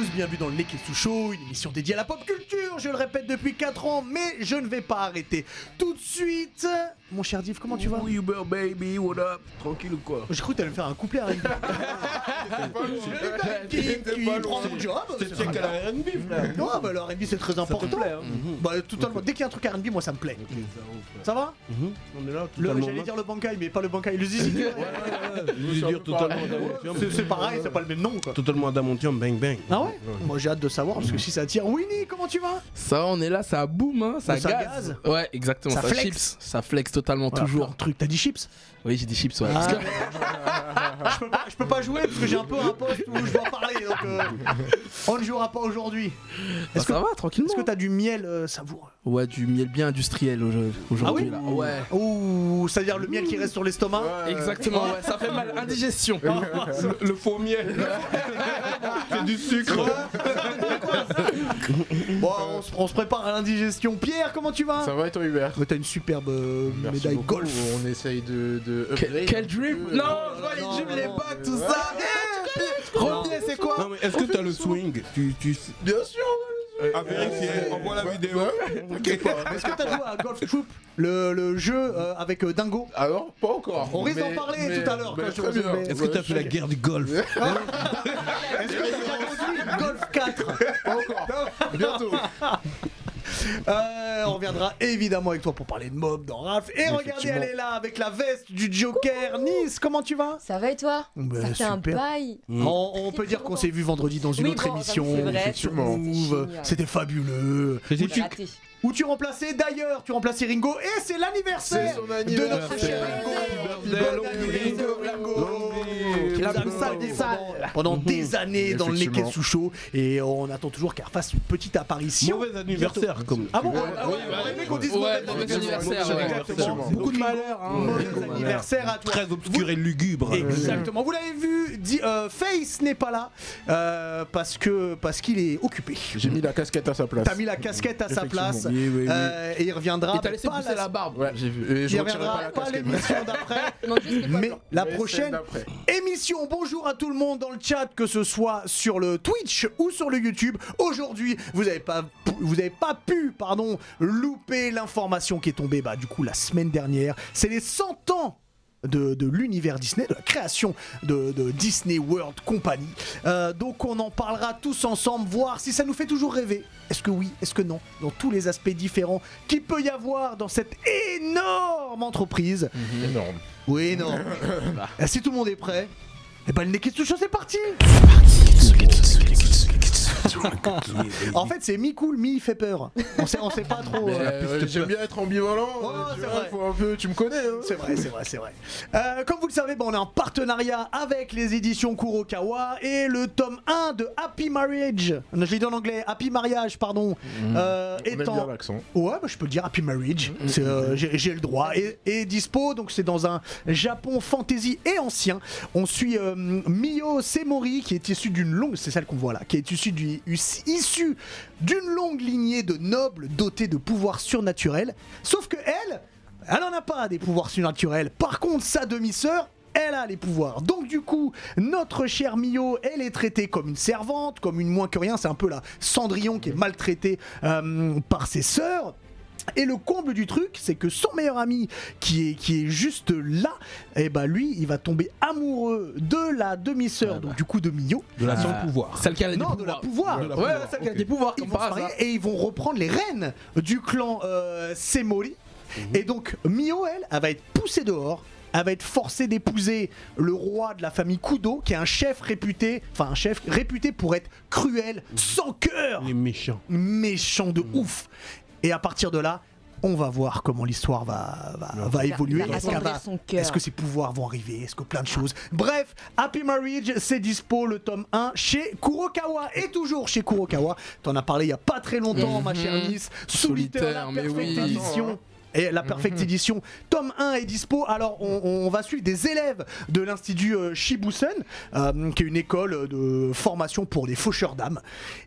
bienvenue dans le Neketsu Show, une émission dédiée à la pop culture, je le répète depuis 4 ans, mais je ne vais pas arrêter. Tout de suite, mon cher Div, comment tu vas Oui, Uber baby, what up? Tranquille ou quoi? J'ai cru que t'allais me faire un couplet R&B. qui, qui prend mon job. C'est à la R&B, frère. Non, bah le R&B c'est très important. hein Bah totalement. Dès qu'il y a un truc R&B, moi ça me plaît. Ça va On est là, Le- totalement. J'allais dire le bankai, mais pas le bankai, le zizi. Dire totalement. C'est pareil, c'est pas le même nom quoi. Totalement adamantium, bang bang. Ah ouais Moi j'ai hâte de savoir parce que si ça tire. Winnie, comment tu vas Ça va, on est là, ça boum, hein, ça, gaz. Ouais, exactement. Ça Ça, flex. ça flex totalement, Voilà, toujours. trucs. T'as dit chips Oui, j'ai des chips, ouais. Ah, que- je, peux pas, je peux pas jouer parce que j'ai un peu un poste où je dois parler donc euh, on ne jouera pas aujourd'hui. Bah, Est-ce que ça va, tranquillement. est-ce que t'as du miel euh, savoureux Ouais, du miel bien industriel au- aujourd'hui. Ah là. Ouais. Ouh, c'est-à-dire le miel qui reste sur l'estomac Exactement, ouais, ça fait mal. Indigestion. Le, le faux miel. C'est du sucre. Bon, on se, on se prépare à l'indigestion. Pierre, comment tu vas? Ça va et toi Hubert? Mais T'as une superbe euh, Merci médaille beaucoup. golf. On essaye de, de Que- upgrade. quel drip Euh, Non, je vois les dribbles, les euh, tout ouais. ça. Reviens, c'est quoi? Non, mais est-ce que t'as le swing? Tu, tu... Bien sûr À vérifier, envoie la vidéo. Est-ce que t'as joué à Golf Troop, le, le jeu euh, avec euh, Dingo? Alors, pas encore. On risque d'en Mais- parler mais- tout à l'heure, mais quand je- très bien. mais- Est-ce que t'as fait la guerre du golf? Est-ce que t'as déjà conduit Golf 4 Pas encore. Bientôt. Euh, on reviendra évidemment avec toi pour parler de mob dans Ralph. Et regardez, elle est là avec la veste du Joker. Nice, comment tu vas? Ça va et toi? Bah, Ça fait un super. bail. on, on peut dire qu'on s'est vu vendredi dans une Oui, autre bon, émission. c'était génial. C'était fabuleux. Où tu, remplaçais d'ailleurs, tu remplaçais Ringo et c'est l'anniversaire de notre cher Ringo. Ringo. Qui nous a Longue vie. salvé pendant, pendant des années dans le. Neketsu Show et on attend toujours qu'elle fasse une petite apparition. Mauvais anniversaire, comme. Ah bon ah on qu'on dise ouais, mauvais anniversaire. Beaucoup de malheur. hein. Mauvais anniversaire à toi. Très obscur et lugubre. Exactement. Vous l'avez vu, euh, Face n'est pas là euh, parce que parce qu'il est occupé. J'ai mis la casquette à sa place. T'as mis la casquette à sa place Oui, oui, oui. euh, et il reviendra. Il mais laissé pas pousser la barbe, Ouais, j'ai vu. Et Il je retirerai reviendra pas l'émission d'après, Il mais la prochaine émission. Bonjour à tout le monde dans le chat, que ce soit sur le Twitch ou sur le YouTube. Aujourd'hui, vous n'avez pas, vous avez pas pu, pardon, louper l'information qui est tombée, bah du coup la semaine dernière. C'est les 100 ans. De, de l'univers Disney, de la création de, de Disney World Company. Euh, donc on en parlera tous ensemble, voir si ça nous fait toujours rêver. Est-ce que oui, est-ce que non Dans tous les aspects différents qu'il peut y avoir dans cette énorme entreprise. Énorme. Oui, non. Si tout le monde est prêt, et ben le Neketsu Show c'est parti En fait c'est mi-cool, mi-fait peur. On sait, on sait pas trop. Euh, euh, J'aime bien être ambivalent. Ouais, euh, tu c'est vois, vrai. faut un peu, tu me connais. Hein. C'est vrai, c'est vrai, c'est vrai. Euh, comme vous le savez, bon, on est en partenariat avec les éditions Kurokawa et le tome 1 de Happy Marriage. Je l'ai dit en anglais, Happy Mariage, pardon. euh, On aime bien étant l'accent. Ouais, bah, je peux le dire, Happy Marriage. Euh, J'ai le droit. Et, et dispo, donc c'est dans un Japon fantasy et ancien. On suit euh, Mio Semori, qui est issu d'une longue. C'est celle qu'on voit là, qui est issue du- issue d'une longue lignée de nobles dotés de pouvoirs surnaturels. Sauf que elle, elle n'en a pas des pouvoirs surnaturels. Par contre, sa demi-sœur, elle a les pouvoirs. Donc du coup, notre chère Mio, elle est traitée comme une servante, comme une moins que rien. C'est un peu la Cendrillon qui est maltraitée euh, par ses sœurs. Et le comble du truc, c'est que son meilleur ami, qui est, qui est juste là, et bah lui, il va tomber amoureux de la demi-sœur, donc du coup de Mio. De la Ah. sans pouvoir. Celle qui a des Non, de la pouvoir. De la Ouais, pouvoir, celle qui a ok. des pouvoirs, Ils comme vont par se marier hasard. et ils vont reprendre les rênes du clan euh, Semori. Et donc Mio, elle, elle va être poussée dehors. Elle va être forcée d'épouser le roi de la famille Kudo, qui est un chef réputé, enfin un chef réputé pour être cruel, sans cœur, Les méchants. méchant de ouf. Et à partir de là, on va voir comment l'histoire va, va, va évoluer. Est-ce que ses pouvoirs vont arriver? Est-ce que plein de choses? Bref, Happy Marriage, c'est dispo le tome 1 chez Kurokawa. Et toujours chez Kurokawa. T'en as parlé il y a pas très longtemps, ma chère Mhm. Nice. Solitaire, la mais perfecte oui. édition. Et la Perfect Edition, tome 1 est dispo. Alors, on, on va suivre des élèves de l'Institut euh, Shibusen, euh, qui est une école de formation pour les faucheurs d'âmes.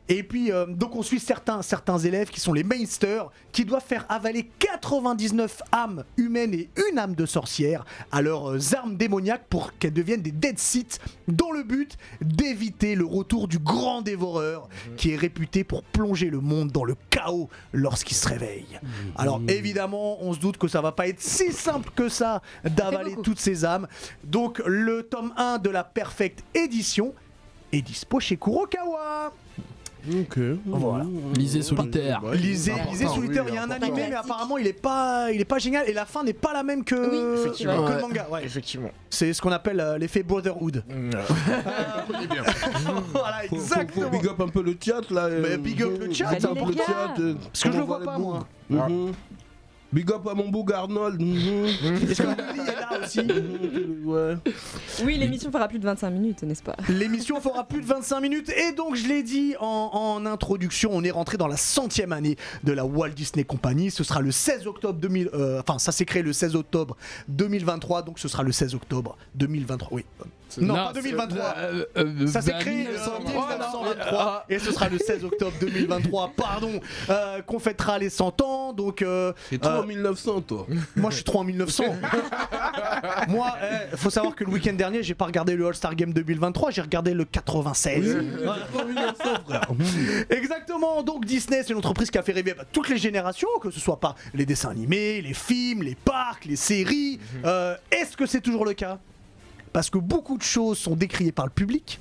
Et puis, euh, donc, on suit certains, certains élèves qui sont les mainsters, qui doivent faire avaler 99 âmes humaines et une âme de sorcière à leurs euh, armes démoniaques pour qu'elles deviennent des Dead Seats, dans le but d'éviter le retour du grand dévoreur, qui est réputé pour plonger le monde dans le chaos lorsqu'il se réveille. Alors, évidemment, on se doute que ça va pas être si simple que ça d'avaler toutes ces âmes. Donc, le tome 1 de la Perfect Edition est dispo chez Kurokawa. Ok. Voilà. Lisez solitaire. Lisez, lisez Solitaire, oui, il y a un animé, mais apparemment il est pas, il est pas génial et la fin n'est pas la même que, Oui, que le manga. ouais. Effectivement. C'est ce qu'on appelle euh, l'effet Brotherhood. Bien. voilà, Faut, faut, exactement. faut big up un peu le chat là. euh, Mais big up le chat, up les le gars. chat. euh, Parce que je le comment vois va pas les moi. Mhm. Big up à mon bouc Arnold. mhm. Est-ce que Lily est là aussi Ouais. Oui, l'émission fera plus de 25 minutes, n'est-ce pas? L'émission fera plus de 25 minutes et donc je l'ai dit en, en introduction, on est rentré dans la centième année de la Walt Disney Company. Ce sera le 16 octobre 2000, euh, enfin ça s'est créé le 16 octobre 2023, donc ce sera le 16 octobre 2023. Oui. Non, pas 2023. euh, euh, Ça s'est créé 1903, en non 1923 et ce sera le 16 octobre 2023, pardon, euh, qu'on fêtera les 100 ans. Donc euh, C'est trop Euh, en 1900 toi. moi je suis trop en 1900. moi, il faut savoir que le week-end dernier, j'ai pas regardé le All-Star Game 2023, j'ai regardé le 96. Voilà. C'est trop en 1900 frère. Exactement, donc Disney c'est une entreprise qui a fait rêver bah, toutes les générations, que ce soit par les dessins animés, les films, les parcs, les séries. Euh, Est-ce que c'est toujours le cas? Parce que beaucoup de choses sont décriées par le public.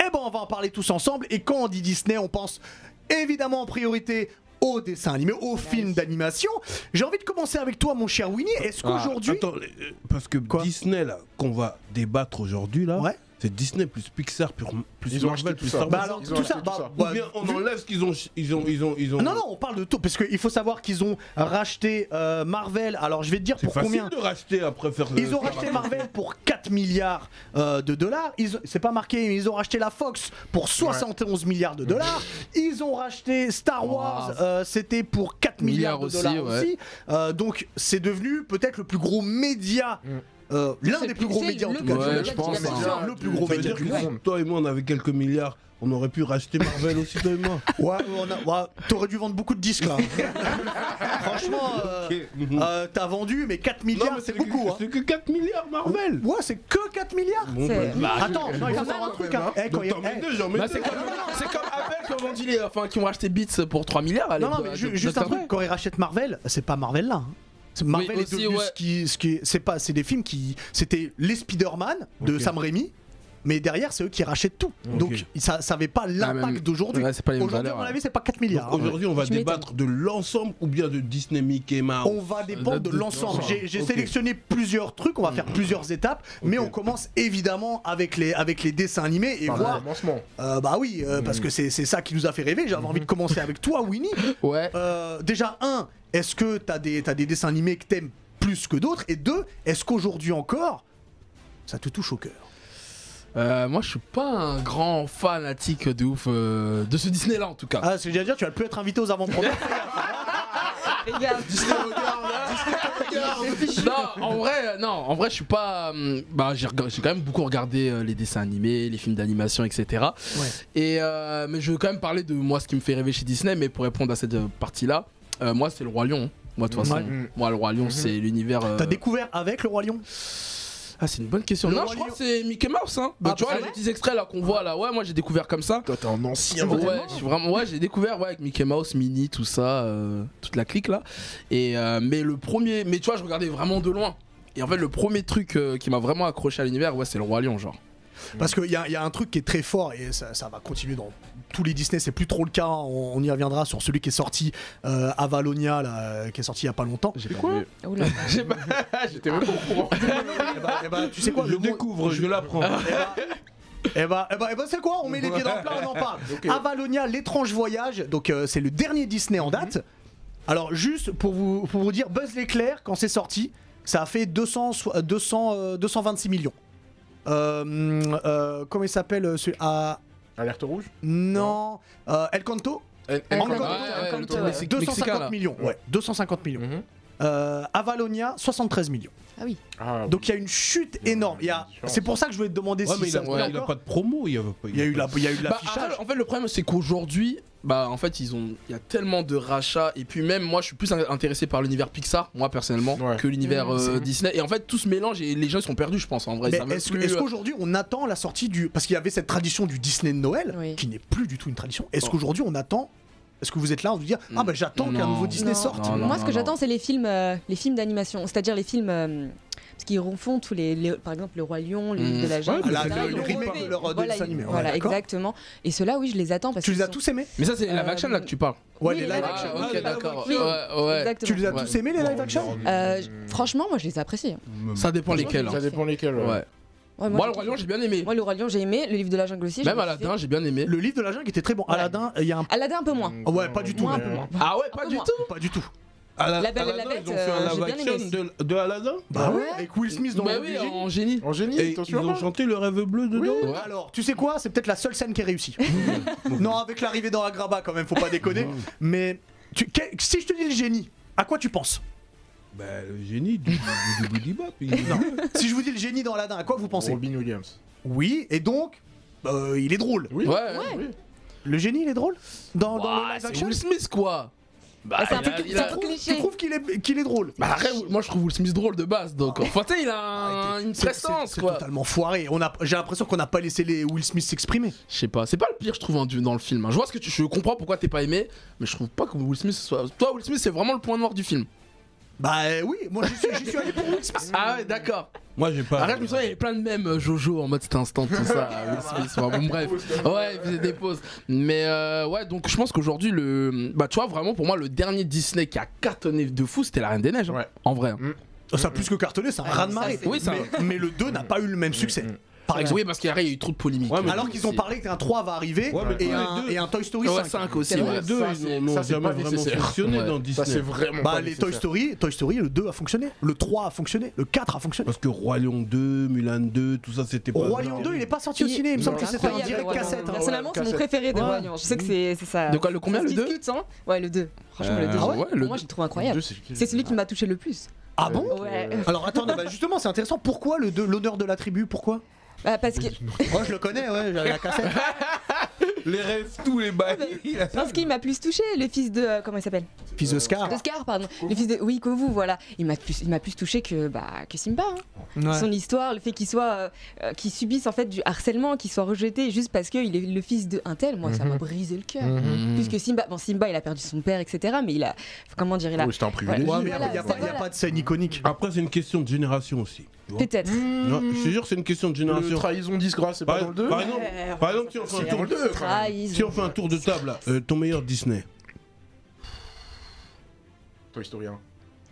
Eh ben on va en parler tous ensemble, et quand on dit Disney, on pense évidemment en priorité aux dessins animés, aux films d'animation. J'ai envie de commencer avec toi mon cher Winnie, est-ce Ah, qu'aujourd'hui... Attends, euh, parce que Quoi Disney là, qu'on va débattre aujourd'hui là, Ouais. C'est Disney plus Pixar plus, plus Ils ont Marvel plus ça. Star Bah Wars. alors Ils ont tout acheté ça, tout bah, ça. Ou bah, bien on enlève ce qu'ils ont, ils ont, ils ont, ils ont. Non, non, on parle de tout, parce qu'il faut savoir qu'ils ont racheté euh, Marvel, alors je vais te dire C'est pour facile combien de racheter après faire. Ils ont racheté Marvel pour 4 milliards euh, de dollars. Ils- C'est pas marqué, mais ils ont racheté la Fox pour 71 milliards de dollars. Ils ont racheté Star Wars, Wow. euh, c'était pour 4 milliards, Milliards de aussi, dollars ouais. aussi. Euh, donc c'est devenu peut-être le plus gros média. Euh, L'un des plus gros médias en tout cas. monde. de C'est divertissement. le plus gros média du monde. toi et moi on avait quelques milliards, on aurait pu racheter Marvel aussi toi et moi. Ouais, on a- ouais, t'aurais dû vendre beaucoup de disques là. Franchement, euh, euh, t'as vendu, mais 4 Non, milliards, c'est beaucoup. Hein. C'est que 4 milliards Marvel. Ouais, c'est que 4 milliards. Bon, C'est- bah, Attends, non, il faut Quand savoir un truc. hein. Eh, quand il y a- eh, Bah, deux. c'est comme, Apple qui ont vendu les, enfin qui ont racheté Beats pour 3 milliards. à Non, non, mais ju- juste un truc, quand ils rachètent Marvel, c'est pas Marvel là. C'est- Marvel Oui, est aussi, devenu ouais. ce qui, ce qui, c'est pas, c'est des films qui, c'était les Spider-Man de. Sam Raimi, mais derrière c'est eux qui rachètent tout. Donc ça, ça avait pas l'impact même- d'aujourd'hui. Aujourd'hui, à mon avis, c'est pas 4 milliards. Hein. Aujourd'hui, on va débattre de l'ensemble ou bien de Disney, Mickey Mouse? On va dépendre de l'ensemble. J'ai sélectionné plusieurs trucs, on va faire plusieurs étapes, mais on commence évidemment avec les, avec les dessins animés et Par le voir. commencement. euh, bah oui, euh, parce que c'est c'est ça qui nous a fait rêver. J'avais envie de commencer avec toi, Winnie. Ouais. Euh, déjà, un, est-ce que t'as des, t'as des dessins animés que t'aimes plus que d'autres? Et deux, est-ce qu'aujourd'hui encore, ça te touche au cœur? Euh, moi, je suis pas un grand fanatique de ouf euh, de ce Disney là en tout cas. Ah, c'est déjà dire, tu vas plus être invité aux avant-premières. Regarde, non, en vrai, non, en vrai, je suis pas. hum, bah, j'ai quand même beaucoup regardé euh, les dessins animés, les films d'animation, etc. Ouais. Et euh, mais je veux quand même parler de moi, ce qui me fait rêver chez Disney. Mais pour répondre à cette euh, partie-là, euh, moi, c'est le roi lion. hein. Moi, de toute façon, Ouais. moi, le roi lion, c'est l'univers. euh, T'as découvert avec le Roi Lion? Ah, c'est une bonne question. Le non, je crois Lion. que c'est Mickey Mouse. Hein. Bah, Ah, tu vois, ah les petits extraits là qu'on voit là. Ouais, moi, j'ai découvert comme ça. Toi, t'es un ancien. Ouais, je suis vraiment, ouais, j'ai découvert ouais, avec Mickey Mouse, Minnie, tout ça, euh, toute la clique là. Et euh, mais le premier, mais tu vois, je regardais vraiment de loin. Et en fait, le premier truc euh, qui m'a vraiment accroché à l'univers, ouais, c'est le roi lion, genre. Parce qu'il y, a- y a un truc qui est très fort et ça, ça va continuer dans tous les Disney, c'est plus trop le cas. On, on y reviendra sur celui qui est sorti euh, à Valonia, là, euh, qui est sorti il y a pas longtemps. J'ai quoi. J'étais même pas au courant. Eh ben, eh ben, tu sais quoi je le découvre, je l'apprends. Eh ben, c'est quoi On met les pieds dans le plat, on en parle. Avalonia, l'étrange voyage. Donc euh, c'est le dernier Disney en date. Alors juste pour vous, pour vous dire, Buzz l'éclair quand c'est sorti, ça a fait 200, so- euh, 200, euh, 226 millions. Euh, euh, comment il s'appelle celui- Alerte rouge Non, euh, El Canto. Ouais, mexic- 250 mexicain, là. millions. Ouais, 250 millions. Mhm. Euh, Avalonia, 73 millions. Ah oui. Ah, Donc il y a une chute énorme. Il y a- C'est pour ça que je voulais te demander Ouais, si mais il ça a, se ouais, pas de promo, il y. Il a eu la- il y a eu Bah, l'affichage. en fait, le problème, c'est qu'aujourd'hui, bah, en fait, ils ont, il y a tellement de rachats. Et puis même, moi, je suis plus in- intéressé par l'univers Pixar, moi personnellement, Ouais. que l'univers Mmh, euh, Disney. Et en fait, tout se mélange et les gens ils sont perdus, je pense. En vrai, est-ce plus, euh, qu'aujourd'hui on attend la sortie du. Parce qu'il y avait cette tradition du Disney de Noël, Oui. qui n'est plus du tout une tradition. Est-ce Oh. qu'aujourd'hui on attend. Est-ce que vous êtes là, on vous dire Ah bah j'attends qu'un nouveau Disney Non. sorte Non, non, Moi, ce que j'attends, c'est les films, euh, les films d'animation, c'est-à-dire les films. euh, parce qu'ils refont tous les, les- Par exemple, Le Roi Lion, Le Mmh. Livre de la Jungle. Ah, la- etc. le- le remake de leur, euh, Voilà, dessin animé, ouais, Voilà, d'accord. exactement. Et ceux-là, oui, je les attends parce Tu les as sont- tous aimés Mais ça, c'est les live Euh, action là que tu parles. Ouais, Oui, les live action. action. ok, d'accord. oui. Ouais, ouais. Exactement. Tu les as Ouais. tous aimés les live action Euh, franchement, moi, je les apprécie. Ça dépend lesquels. Ça hein. dépend lesquels. ouais. Ouais. Moi, le Roi Lion, j'ai bien aimé. Moi, le Roi Lion, j'ai aimé. Le livre de la jungle aussi. Même Aladdin, j'ai bien aimé. Le livre de la jungle était très bon. Ouais. Aladdin, il y a un. Aladdin, un peu moins. Ouais, pas du tout. Moins, un peu moins. Ah ouais, pas du tout. Pas du tout. Ala- La Belle et la Aladdin, Bête, ils ont fait euh, un j'ai live action de, de Aladdin Bah ouais, avec Will Smith dans Bah le oui, génie. en génie. En génie, Et ils ont pas chanté le rêve bleu dedans Ouais. Alors, tu sais quoi? C'est peut-être la seule scène qui est réussie. non, avec l'arrivée dans Agrabah, quand même, faut pas déconner. Mais tu- que- si je te dis le génie, à quoi tu penses? Bah, le génie du, du, du il- Non. Si je vous dis le génie dans Aladdin, à quoi vous pensez Robin Williams. Oui, et donc, euh, il est drôle. Oui. Ouais. oui. Le génie, il est drôle Dans, dans Ouah, le live c'est action Will Smith quoi. Bah, Ah, c'est un peu- a- peu Tu trouves qu'il est, qu'il est drôle Bah après, moi je trouve Will Smith drôle de base, donc enfin tu sais, il a un- une C'est- prestance c'est- quoi. totalement foiré. On a, j'ai l'impression qu'on n'a pas laissé les Will Smith s'exprimer. Je sais pas, c'est pas le pire je trouve en- dans le film. hein. Je vois ce que tu, je comprends pourquoi t'es pas aimé, mais je trouve pas que Will Smith soit. Toi Will Smith c'est vraiment le point noir du film. Bah euh, oui, moi j'y suis, j'y suis allé pour Will Smith. Ah ouais d'accord. Moi, j'ai pas. Arrête, je me souviens, il y avait plein de mèmes euh, Jojo en mode c'était instant tout ça. Will Smith, enfin, bon bref. Ouais, il faisait des pauses. Mais euh, ouais, donc je pense qu'aujourd'hui le, bah tu vois vraiment pour moi le dernier Disney qui a cartonné de fou c'était la Reine des Neiges. hein. Ouais. En vrai. hein. Ça a plus que cartonné, c'est un raz de marée. ça, c'est- Oui, ça- mais, mais le 2 n'a pas eu le même succès. Par exemple. Oui parce qu'il y a eu trop de polémiques. Ouais, Alors qu'ils ont parlé qu'un 3 va arriver Ouais, et, un, et un Toy Story Ouais, 5. 5 aussi. C'est ouais. vrai. les deux, Ça, ils c'est- n'ont ça, jamais vraiment fonctionné Ouais. dans Ça, Disney. c'est vraiment Bah pas les Toy. Story, Toy Story, le 2 a fonctionné, le 3 a fonctionné, le 4 a fonctionné. Parce que Roi Lion 2, Mulan 2, tout ça, c'était pas. Roi Lion 2, il est pas sorti au ciné, il me semble que c'était un Incroyable, direct cassette. hein. Personnellement, c'est mon préféré de. Roi Lion. Je sais que c'est c'est ça. De quoi, le combien, ça le deux discute, hein Ouais, le 2. Franchement, le Euh, 2. ah Moi, je le trouve incroyable. c'est C'est celui qui m'a touché le plus. Ah bon? Ouais. Alors attends, non, bah, justement, c'est intéressant. Pourquoi le 2, l'honneur de la tribu Pourquoi? Bah, parce que. Moi je le connais, ouais, j'avais la cassette. Les rêves, tous les bails. Parce qu'il m'a plus touché, le fils de. euh, Comment il s'appelle Fils de Scar. De Scar, pardon. Le fils de. Oui, Kovu, voilà. Il m'a plus, il m'a plus touché que, bah, que Simba. hein. Ouais. Son histoire, le fait qu'il soit. euh, euh, qu'il subisse en fait du harcèlement, qu'il soit rejeté juste parce qu'il est le fils de un tel, moi, ça m'a brisé le cœur. Mhm. Plus que Simba. Bon, Simba, il a perdu son père, etc. Mais il a. Comment dire, il a. C'était un privilège. Ouais, mais il n'y a, y a pas- y a voilà. pas de scène iconique. Après, c'est une question de génération aussi. Peut-être. Non, je te jure, c'est une question de Le génération. trahison disgrâce, c'est pas dans le 2 par exemple, Ouais, par exemple, si on fait un C'est tour, dans le 2 Trahison. si on fait un tour de table, là, euh, ton meilleur Disney. Toy Story 1.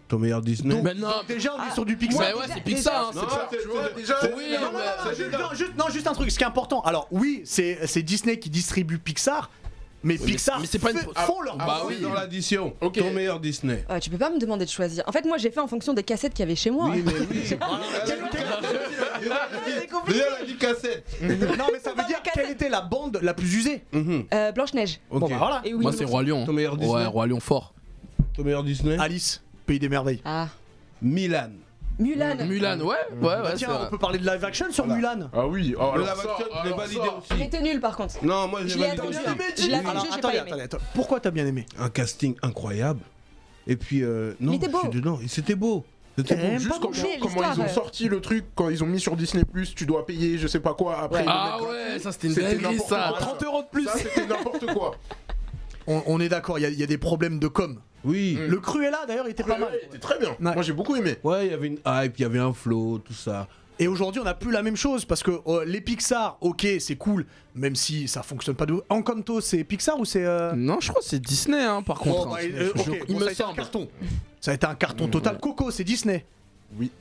Ton meilleur Disney. Donc, Mais non, déjà on est sur du Ouais, Pixar. ouais, c'est Pixar, hein, Non, Tu vois, déjà, c'est- Oui, Non, non, non, mais- non, juste, non, juste- non, juste un truc, ce qui est important. Alors oui, c'est Disney qui distribue Pixar, mais Pixar c'est- mais c'est pas une- fait- Ah, font leur bah oui. dans l'addition. Ok. Ton meilleur Disney. Ouais, tu peux pas me demander de choisir. En fait, moi, j'ai fait en fonction des cassettes qu'il y avait chez moi. Oui, mais oui. C'est compliqué. Déjà, elle a dit cassette. Non mais ça veut dire quelle était la bande la plus usée Mhm. Euh, Blanche-Neige. Bon bah voilà. Et oui. Moi c'est Roi Lion. Ton meilleur Disney. Ouais, Roi Lion fort. Ton meilleur Disney. Alice, pays des merveilles. Ah. Milan. Mulan. Mulan, ouais, ouais, Bah ouais. tiens, on peut parler de live action sur Voilà. Mulan. Ah oui, oh, Le alors live ça, action, je l'ai alors validé ça. aussi. Il était nul par contre. Non, moi Je j'ai l'ai validé attendu. aussi. Je Alors j'ai pas attendez, aimé. attendez. Pourquoi t'as bien aimé Un casting incroyable. Et puis, euh, non, beau. je suis dedans. Et C'était beau. C'était beau. Juste pas comment, bouger comment l'histoire, ils ont euh. sorti le truc, quand ils ont mis sur Disney Plus, tu dois payer je sais pas quoi après. Ouais. le Ah ouais, ça c'était une C'était dinguerie n'importe ça. quoi. 30 euros de plus. Ça c'était n'importe quoi. on, on est d'accord, il y, a- il y a des problèmes de com. Oui. Mm. Le Cruella d'ailleurs il était pas mal. ouais, C'était très bien. Ouais. Moi j'ai beaucoup aimé. Ouais, il y avait une hype, il y avait un flow, tout ça. Et aujourd'hui on n'a plus la même chose parce que euh, les Pixar, ok c'est cool, même si ça fonctionne pas de ouf. Encanto c'est Pixar ou c'est... euh, Non, je crois que c'est Disney hein, par contre. Oh, bah, hein. euh, il bon, me ça a été un carton. Ça a été un carton Mm, total. ouais. Coco c'est Disney.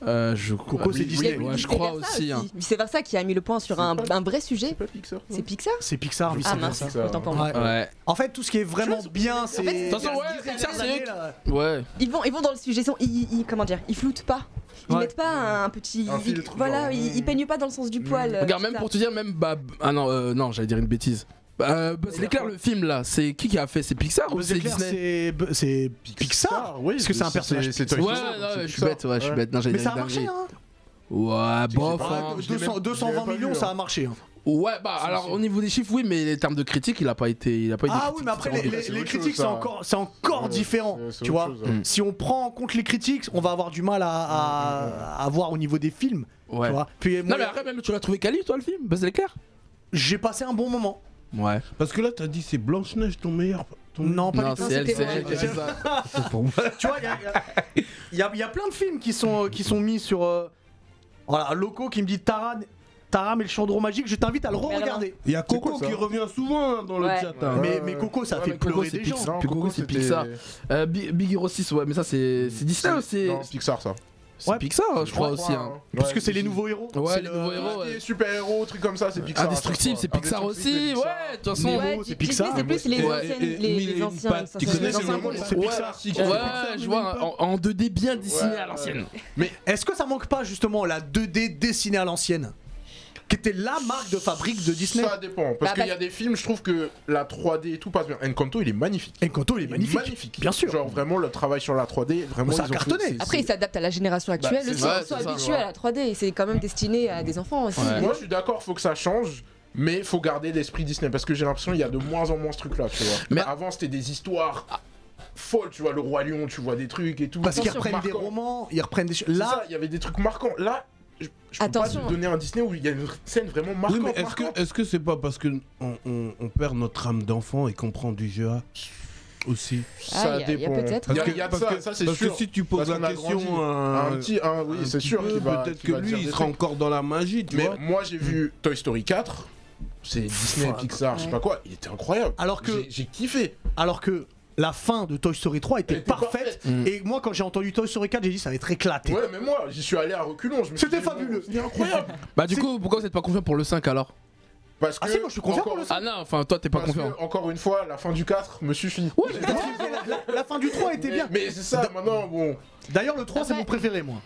Euh, je Coco, c'est oui, Disney. Ouais, je crois Versa aussi. hein. C'est Versa qui a mis le point sur un, pas- un vrai sujet. C'est pas Pixar. C'est Pixar C'est Pixar, oui, Ah c'est mince. Pixar. autant pour moi. Ouais. Ouais. En fait, tout ce qui est vraiment bien, c'est. fait, façon, ouais, Pixar, c'est. Ouais. Ils vont, ils vont dans le sujet. Ils, sont- ils, ils- comment dire Ils floutent pas. Ils Ouais. mettent pas un petit. Un ils- filtre, voilà, genre, ils, mm. ils peignent pas dans le sens du poil. euh, Regarde, même pour te dire, même bah. Ah non, euh, non, j'allais dire une bêtise. Euh, Buzz l'éclair, le film là, c'est qui qui a fait? C'est Pixar ou Buzz c'est Disney? c'est c'est Pixar. oui. Parce que c'est un personnage C'est Toy Ouais, Story, non, c'est je suis Pixar. bête, ouais, je suis Ouais. bête. Non, Mais ça a marché, dinguerie. hein. Ouais, bof. pas, hein. je l'ai 200 même- 220 je l'ai pas millions, ça hein. a marché. hein. Ouais, bah alors au niveau des chiffres, oui, mais en termes de critique, il a pas été. Il a pas été Ah oui, critique, mais après, c'est les, vraiment les- c'est les autre critiques, c'est ça. encore, c'est encore Ouais, différent. c'est- c'est Tu autre vois, chose, hein. si on prend en compte les critiques, on va avoir du mal à, à, à voir au niveau des films. Ouais. Tu vois. Puis Non, mais après, même tu l'as trouvé quali, toi, le film? Buzz l'éclair j'ai passé un bon moment. Ouais. Parce que là, t'as dit c'est Blanche-Neige ton meilleur. ton- Non, pas Non, du tout. c'est elle, c'est elle. C'est pour moi. Tu vois, il y a, il y y y a plein de films qui sont, qui sont mis sur. euh, Voilà, Loco qui me dit Taran, Taram et le Chandron magique, je t'invite à le re-regarder. Il y a Coco quoi, qui revient souvent hein, dans le Ouais. chat. hein. Mais, Ouais, mais Coco, ça ouais, fait Coco, pleurer c'est des gens. Pixar. Puis Coco, c'est Pixar. Euh, Big, Hero 6, ouais, mais ça, c'est c'est Disney ou c'est. Non, Pixar ça. C'est Ouais. Pixar, je crois aussi. hein. Parce que c'est les nouveaux héros. Ouais, C'est les le- nouveaux héros. ouais. Les super-héros, trucs comme ça, c'est Pixar. Indestructible, c'est Pixar aussi. Ouais, de toute façon. C'est Pixar. c'est plus les anciens. tu les connais, c'est Pixar. ouais, je vois, en, en 2D bien dessiné à l'ancienne. Mais est-ce que ça manque pas justement la 2D dessinée à l'ancienne? Qui était la marque de fabrique de Disney Ça dépend, parce Bah, qu'il y bah- a des films, je trouve que la 3D et tout passe bien. Encanto, il est magnifique. Encanto, il est magnifique. Bien sûr. Genre vraiment le travail sur la 3D, vraiment Ça a cartonné. Après, il s'adapte à la génération actuelle Bah, aussi. ça, Ils sont habitués à la 3D. C'est quand même destiné à des enfants aussi. Ouais. Moi je suis d'accord, faut que ça change. Mais faut garder l'esprit Disney parce que j'ai l'impression qu'il y a de moins en moins ce truc là, tu vois. Mais- avant c'était des histoires folles, tu vois, le roi lion, tu vois des trucs et tout. Parce qu'ils reprennent des romans, ils reprennent des choses. C'est ça, Là, il y avait des trucs marquants. Là, je, je peux Attention. pas te donner un Disney où il y a une scène vraiment Oui, marquante. mais est-ce que est-ce que c'est pas parce que on, on- on perd notre âme d'enfant et qu'on prend du jeu à aussi? Ah, peut-être. Que- y a parce ça, que, ça c'est parce sûr. que si tu poses Parce la question à un, un petit, un, oui, c'est sûr peut-être que va lui il sera trucs. encore dans la magie, tu Mais vois. moi j'ai vu Toy Story 4, c'est Disney. Pixar, je sais pas quoi, il était incroyable. alors que, J'ai kiffé. alors que la fin de Toy Story 3 était parfaite. parfaite. Mm. Et moi, quand j'ai entendu Toy Story 4, j'ai dit ça va être éclaté. Ouais, mais moi j'y suis allé à reculons. je me suis C'était fabuleux. C'était incroyable. Bah, du coup, pourquoi vous êtes pas confiant pour le 5 alors? Parce que. Ah si, moi, je suis confiant encore- pour le cinq. Ah non, enfin, toi, t'es pas parce confiant. que, encore une fois, la fin du 4 me suffit. Ouais, mais la, la fin du 3 était Mais, bien. mais c'est ça, maintenant, bon. D'ailleurs, le 3, c'est mon préféré, moi.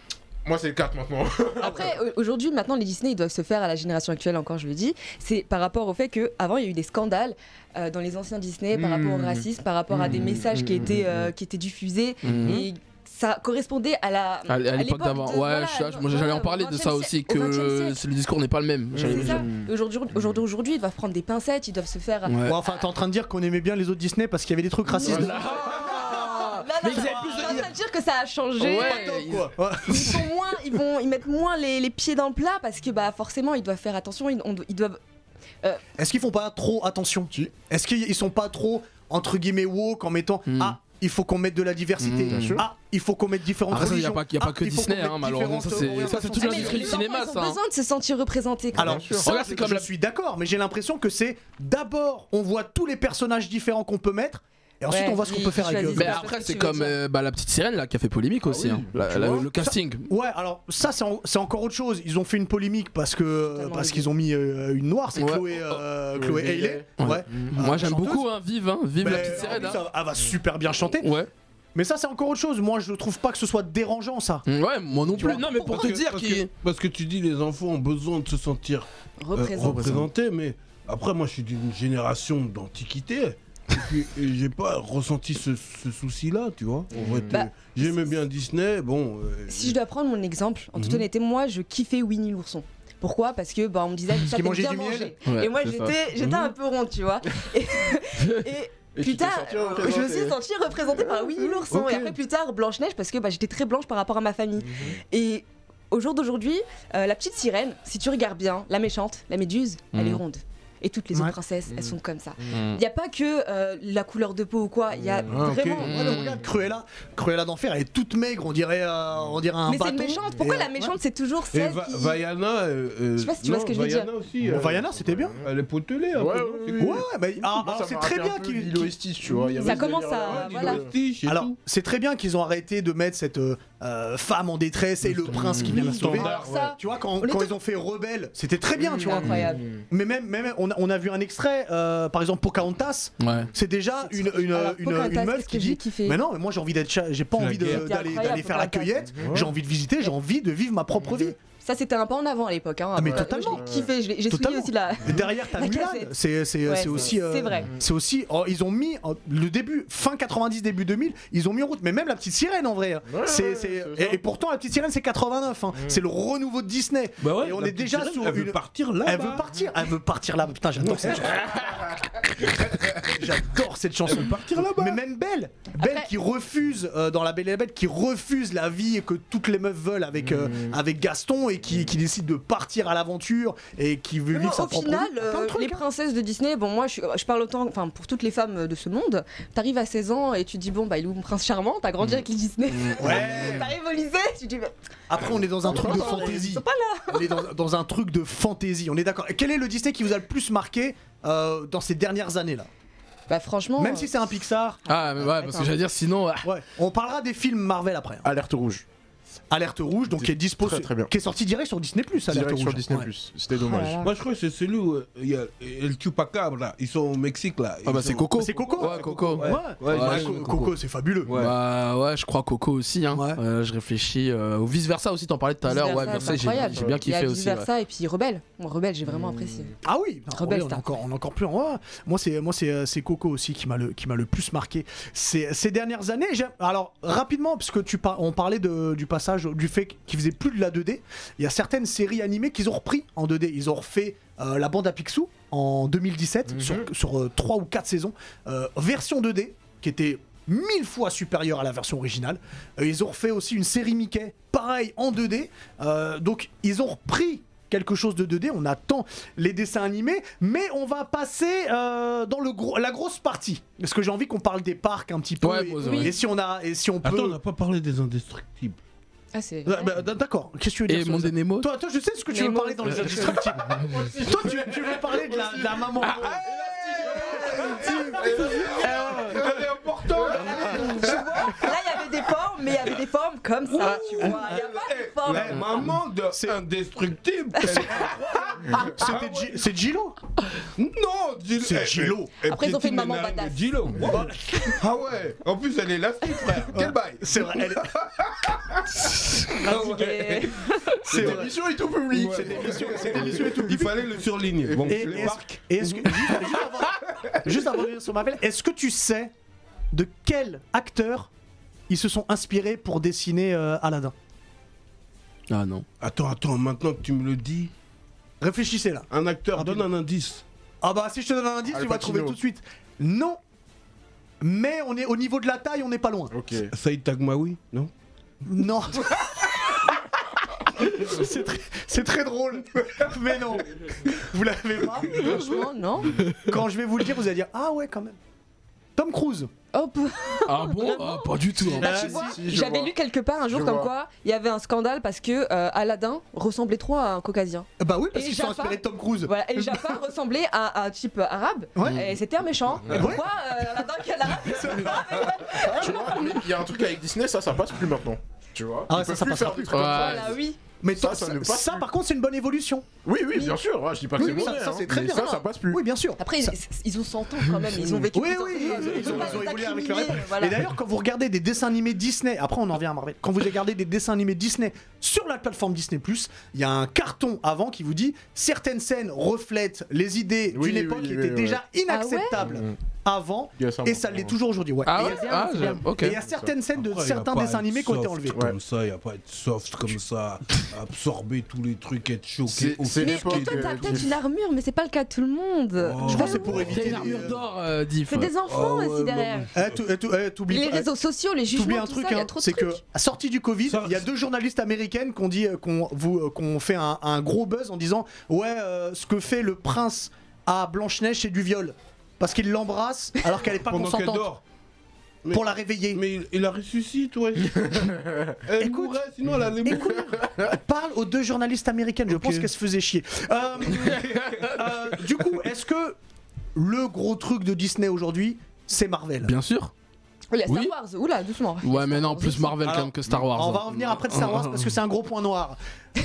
Moi c'est le 4 maintenant. Après, au- aujourd'hui, maintenant, les Disney, ils doivent se faire à la génération actuelle, encore je le dis. C'est par rapport au fait qu'avant, il y a eu des scandales euh, dans les anciens Disney par rapport au Mmh. racisme, par rapport à des Mmh, messages qui mmh, étaient, mmh, euh, qui étaient diffusés. Et ça correspondait à la. À, à l'époque d'avant. Ouais, voilà, j'allais voilà, en parler de ça 20e aussi, siècle- au 20e que c'est- le discours n'est pas le même. Le. Aujourd'hui, aujourd'hui, aujourd'hui, ils doivent prendre des pincettes, ils doivent se faire. Ouais. Ouais, enfin, t'es en train de dire qu'on aimait bien les autres Disney parce qu'il y avait des trucs racistes. Voilà. Là, Mais avaient je plus de- suis en train de dire que ça a changé. Ouais, ils- quoi. Ouais. Ils sont moins, ils vont, ils mettent moins les, les pieds dans le plat parce que bah forcément ils doivent faire attention, ils, on- ils doivent. Est-ce qu'ils font pas trop attention? Est-ce qu'ils sont pas trop, entre guillemets, woke en mettant Hmm. Ah, il faut qu'on mette de la diversité. Hmm. Ah, il faut qu'on mette différentes Après, ça, y a pas- y a pas Ah, que il Disney, hein, malheureusement, ça, c'est- ça, c'est orientations toute Ah, l'industrie du cinéma, ils ont ça, hein. besoin de se sentir représentés. quand Alors, ça, Regarde, comme je la- suis d'accord, mais j'ai l'impression que c'est d'abord, on voit tous les personnages différents qu'on peut mettre, et ensuite Ouais, on voit ce qu'on peut faire avec eux. Mais vois après, c'est comme euh, bah, la petite sirène là qui a fait polémique aussi. oui, hein. La- tu la- vois. le casting. Ouais, alors ça c'est en- c'est encore autre chose. Ils ont fait une polémique parce que parce qu'ils ont mis euh, une noire, c'est Ouais. Chloé euh, Chloé Chloé Haley. Ouais. Ouais. Moi, Ah, j'aime chanteuse. beaucoup, hein. Vive, hein. Vive la Mais, petite sirène. ah hein. elle va super bien chanter. Ouais. Mais ça c'est encore autre chose. Moi je trouve pas que ce soit dérangeant ça. Ouais, moi non plus. vois, Non, mais pour Parce te que- dire parce qu'il. parce que tu dis les enfants ont besoin de se sentir euh, représentés, mais après moi je suis d'une génération d'antiquité. Et puis et j'ai pas ressenti ce, ce souci-là, tu vois. En vrai, Bah, euh, j'aimais bien Disney, bon. euh, Si je dois prendre mon exemple, en toute Mhm. honnêteté, moi je kiffais Winnie l'ourson. Pourquoi? Parce que bah, on me disait qu'il t'aimes bien manger. Ouais, Et moi ça. j'étais j'étais Mhm. un peu ronde, tu vois. Et, et Et senti je me suis sentie représentée par Winnie l'ourson. Et après plus tard Blanche-Neige parce que bah, j'étais très blanche par rapport à ma famille. Et au jour d'aujourd'hui, euh, la petite sirène, si tu regardes bien, la méchante, la méduse, elle est ronde. Et toutes les Ouais. autres princesses, elles sont comme ça. Mm. Il n'y a pas que euh, la couleur de peau ou quoi, il y a Ah, ok. vraiment... Ouais, mais regarde Cruella, Cruella d'enfer, elle est toute maigre, on dirait euh, on dirait un Mais c'est une méchante. Pourquoi Et, la euh, méchante, c'est toujours celle Va- qui... Vaiana. Je sais pas si tu vois non, ce que je veux Vaiana aussi. Bon, euh, Vaiana, c'était bien. Elle est potelée, Ouais, ouais, C'est ah, très bien qu'ils vois. Ça ce commence à- Alors, c'est très bien qu'ils ont arrêté de mettre cette euh, femme en détresse et le prince qui vient la sauver. standard, Alors ça, Tu vois, quand, quand ils ont fait Rebelle, c'était très bien, tu c'est vois. incroyable. Mais même, même on, a, on a vu un extrait, euh, par exemple Pocahontas, Ouais. c'est déjà une, une, Alors, une, Pocahontas, une meuf qu'est-ce qui que j'ai dit kiffé. Mais non, mais moi j'ai envie d'être, cha- j'ai pas C'est la envie de- guerre. d'aller faire la cueillette, j'ai envie de visiter, j'ai envie de vivre ma propre vie. Ça, c'était un pas en avant à l'époque. Hein. Ah, mais Euh, totalement. Je l'ai kiffé, j'ai suivi Totalement. aussi la. Et derrière, t'as La Mulan. C'est c'est- Ouais, c'est c'est- aussi. euh, c'est vrai. C'est aussi. oh, ils ont mis euh, le début, fin 90, début 2000, ils ont mis en route. Mais même la petite sirène en vrai. hein. Ouais, et, et pourtant, la petite sirène, c'est 89. hein. C'est le renouveau de Disney. Bah ouais, et on est déjà sirène, sur elle une. veut partir là. Elle veut partir, elle veut partir là. Putain, j'adore cette chanson. J'adore cette chanson. partir là-bas. Mais même Belle, Belle qui refuse euh, dans La Belle et la Bête, qui refuse la vie que toutes les meufs veulent avec euh, Mm. avec Gaston et qui, qui décide de partir à l'aventure et qui veut vivre sa au propre final, vie. Euh, les hein. princesses de Disney, bon, moi je, parle autant, enfin pour toutes les femmes de ce monde, t'arrives à 16 ans et tu dis, bon, bah il est où mon prince charmant? T'as grandi avec les Disney. Ouais. T'arrives au lycée, tu dis, bah, Après, on est dans un truc de Ils fantaisie. sont pas On est dans, dans un truc de fantaisie. On est d'accord. Quel est le Disney qui vous a le plus marqué euh, dans ces dernières années là? Bah franchement. Même si c'est un Pixar. Ah, mais ouais, parce que j'allais dire sinon. ah, Ouais. On parlera des films Marvel après. hein. Alerte rouge. Alerte rouge, donc qui est dispo, Très, très bien. qui est sorti direct sur Disney Plus. Alerte Direct sur rouge. Disney+. Ouais. C'était Oh dommage. là. Moi, je crois que c'est celui où euh, il y a El Chupacabra, là. Ils sont au Mexique, là. Ah, bah c'est sont- Coco. C'est Coco. Ouais, Coco. Ouais. Ouais, Ouais, ouais, Co- Coco. Coco, c'est fabuleux. Ouais. Bah ouais, je crois Coco aussi. Hein. Ouais. Euh, je réfléchis. euh, ou vice versa aussi, t'en parlais tout à l'heure. Ouais, Vice-versa, Versa, c'est j'ai incroyable. j'ai bien kiffé aussi. Vice ouais. versa et puis Rebelle. Rebelle, j'ai vraiment apprécié. Ah oui, non, Rebelle on, encore, on est encore plus en. Moi, c'est moi c'est euh, c'est Coco aussi qui m'a le qui m'a le plus marqué. C'est ces dernières années. Alors rapidement, parce que tu par- on parlait de, du passage du fait qu'ils faisaient plus de la 2D. Il y a certaines séries animées qu'ils ont repris en 2D. Ils ont refait euh, la bande à Picsou en 2017 sur sur 3 ou 4 saisons, euh, version 2D qui était mille fois supérieure à la version originale. Euh, ils ont refait aussi une série Mickey, pareil en 2D. Euh, donc ils ont repris quelque chose de 2D. On attend les dessins animés, mais on va passer euh, dans le gros, la grosse partie. Parce que j'ai envie qu'on parle des parcs un petit peu. Ouais, et, si on a, et si on peut. Attends, on n'a pas parlé des indestructibles. Ah, c'est. Ah, bah, D'accord. Qu'est-ce que tu veux dire Et sur Nemo. toi, toi, je sais ce que tu veux Nemo. parler dans les indestructibles. toi, tu, tu veux parler de la, de la maman. Là, il y avait des formes, mais il y avait des formes comme ça, tu vois. Il n'y a pas de forme. La maman de C'est- indestructible. C'était C'est Gilo? non, Gilo. C'est Eh, Gilo. eh, Après, ils ont fait une maman badass. Gilo. Ah ouais. En plus, elle est élastique, frère. Quel bail. C'est vrai. elle- ouais. C'est vrai. L'émission est tout public. Ouais. Cette émission, cette émission est tout Il fallait le surligner. Bon, Et les est-ce et que juste, juste avant, de revenir sur Marvel, est-ce que tu sais de quel acteur ils se sont inspirés pour dessiner euh, Aladdin Ah non. Attends, attends, maintenant que tu me le dis, Réfléchissez là. un acteur, donne un indice. Ah bah si je te donne un indice, Al tu vas Pacino. trouver tout de suite. Non. Mais on est au niveau de la taille, on n'est pas loin. Ok. Saïd Tagmaoui, non? Non. c'est très, c'est très drôle. Mais non. Vous l'avez pas? Franchement, non. Quand je vais vous le dire, vous allez dire ah ouais quand même. Tom Cruise. Hop. Ah bon? Ah, Pas du tout. hein. Bah, Ah, tu si, vois, si, je j'avais vois. lu quelque part un jour Je comme vois. quoi il y avait un scandale parce que euh, Aladdin ressemblait trop à un caucasien. Bah oui, parce Et qu'ils sont inspirés de Tom Cruise. Voilà, et Jafar ressemblait à à un type arabe. Ouais. Et c'était un méchant. Et Ouais. pourquoi euh, Aladdin qui est arabe Tu vois, mais il y a un truc avec Disney, ça, ça passe plus maintenant. Tu vois? Ah ça, ça plus passera faire plus. des trucs comme ça. Voilà, oui. Mais Ça, ça ça, ne ça, par contre, c'est une bonne évolution. Oui, oui, bien sûr. ouais, je dis pas que Oui, c'est mauvais. ça, hein, c'est très mais bien. Ça, ça passe plus. Oui, bien sûr. Après, Ça- ils, ont 100 ans quand même. Ils ont vécu. Oui, oui, ils, ont, évolué avec leur époque. Et d'ailleurs, quand vous regardez des dessins animés Disney, après on en revient à Marvel, quand vous regardez des dessins animés Disney sur la plateforme Disney, il y a un carton avant qui vous dit certaines scènes reflètent les idées d'une époque qui oui. déjà inacceptables Mm. Avant, et ça l'est toujours aujourd'hui. Ouais. Ah Et ouais il y a- Ah, et il y a certaines scènes de Après, certains dessins animés qui ont été enlevés. Comme ça, il n'y a pas être soft comme ça, absorber tous les trucs, être choqué. C'est- au c'est fait Mais toi, t'as euh, peut-être une armure, mais c'est pas le cas de tout le monde. Oh. Je pense que c'est pour éviter. une armure les- d'or, euh, Diff. C'est des enfants ouais, aussi derrière. Eh, eh, eh, Les réseaux sociaux, les jugements, un truc, hein, c'est que sortie du Covid, il y a deux journalistes américaines qui ont dit euh, qu'on vous euh, qu'on fait un, un gros buzz en disant ouais euh, ce que fait le prince à Blanche Neige c'est du viol parce qu'il l'embrasse alors qu'elle est pas pendant qu'elle consentante dort. Mais- pour la réveiller. Mais il, il la ressuscite, ouais. elle Écoute, mourrait, sinon elle allait mourir. Écoute, parle aux deux journalistes américaines. Je pense qu'elles se faisaient chier. Euh, euh, du coup, est-ce que le gros truc de Disney aujourd'hui, c'est Marvel? Bien sûr. A Star Oui. Wars, oula, doucement. Ouais, mais non, plus Marvel quand même que Star Wars. On hein. va revenir après de Star Wars parce que c'est un gros point noir.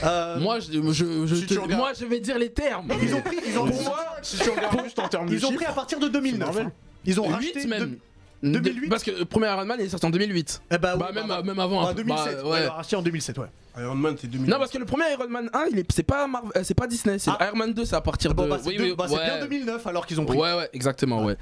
Euh, Moi, je, te- moi, je vais dire les termes. ils ont pris, ils ont, Pour moi, si tu regardes juste en termes de ils ont pris à partir de 2009. Marvel. hein. Ils ont racheté 8 même. de- 2008. Parce que le premier Iron Man il est sorti en 2008. Eh bah, oui, bah, même, bah, même avant. bah, un peu. 2007. Bah, ouais. racheté en 2007, ouais. Iron Man, c'est 2000. Non, parce que le premier Iron Man 1, il est- c'est pas, Marvel- euh, c'est pas Disney, c'est Ah. Iron Man 2, c'est à partir Bon, de. bah, c'est oui, deux- oui, bah, c'est ouais. bien 2009 alors qu'ils ont pris. Ouais, ouais, exactement, ouais.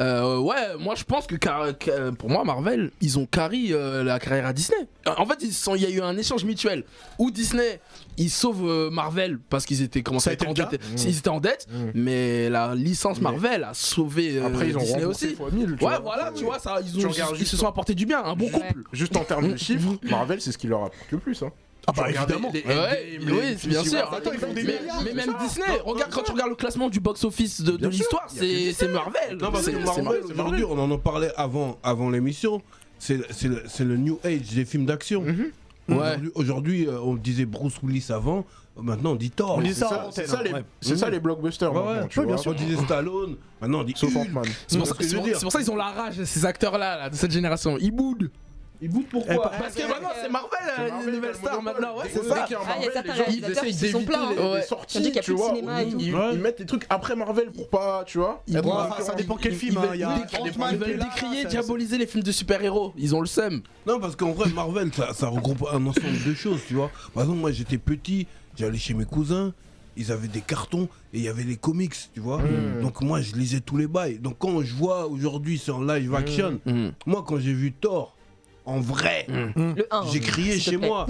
Euh, ouais, moi je pense que car- que- pour moi, Marvel, ils ont carry euh, la carrière à Disney. En fait, ils sont- il y a eu un échange mutuel où Disney, ils sauvent euh, Marvel parce qu'ils étaient commencé a à être en dette. Ils étaient en dette, Mm. mais la licence Mais- Marvel a sauvé euh, Après, ils ont Disney aussi. fois 1000. tu Ouais, vois. voilà, tu vois, ça, ils, ont, se sont apportés du bien, un bon Ouais. couple. Juste en termes de chiffres, Marvel, c'est ce qui leur apporte le plus. Hein. Ah bah évidemment. les- les Ouais, oui, bien sûr. War, Attends, ils font des Mais, même. Disney, Non, regarde non, quand tu regardes le classement du box-office de, de l'histoire, c'est Marvel. Non, parce C'est- Marvel, Marvel. aujourd'hui, on en en parlait avant, avant l'émission. C'est c'est le, le new age des films d'action. Mhm. Ouais. Aujourd'hui- euh, on disait Bruce Willis avant, maintenant on dit Thor. C'est ça hein, les, ouais. c'est ça les blockbusters. Ouais. tu bien sûr. On disait Stallone, maintenant on dit Sauf. Ant-Man. C'est pour, ça- qu'ils ont la rage, ces acteurs-là, là, de cette génération. Ils boudent. Il boude Eh, pourquoi bah, Parce que ouais, maintenant, c'est Marvel, les nouvelles le stars maintenant. Ouais, c'est ça. Ah, les ils essayent d'éviter les- hein. les sorties, Ils tu vois, ils, ils mettent des trucs après Marvel pour pas, tu vois. Ils ça dépend quel ils- film. ils hein, veulent- ils Ils décrier, diaboliser les films de super-héros. Ils ont le seum. Non, parce qu'en vrai, Marvel, ça, regroupe un ensemble de choses, tu vois. Par exemple, moi j'étais petit, j'allais chez mes cousins, ils avaient des cartons et il y avait les comics, tu vois. Mm. Donc moi je lisais tous les bails. Donc quand je vois aujourd'hui c'est en live action, moi quand j'ai vu Thor, en vrai, Le 1. j'ai crié chez plaît. moi.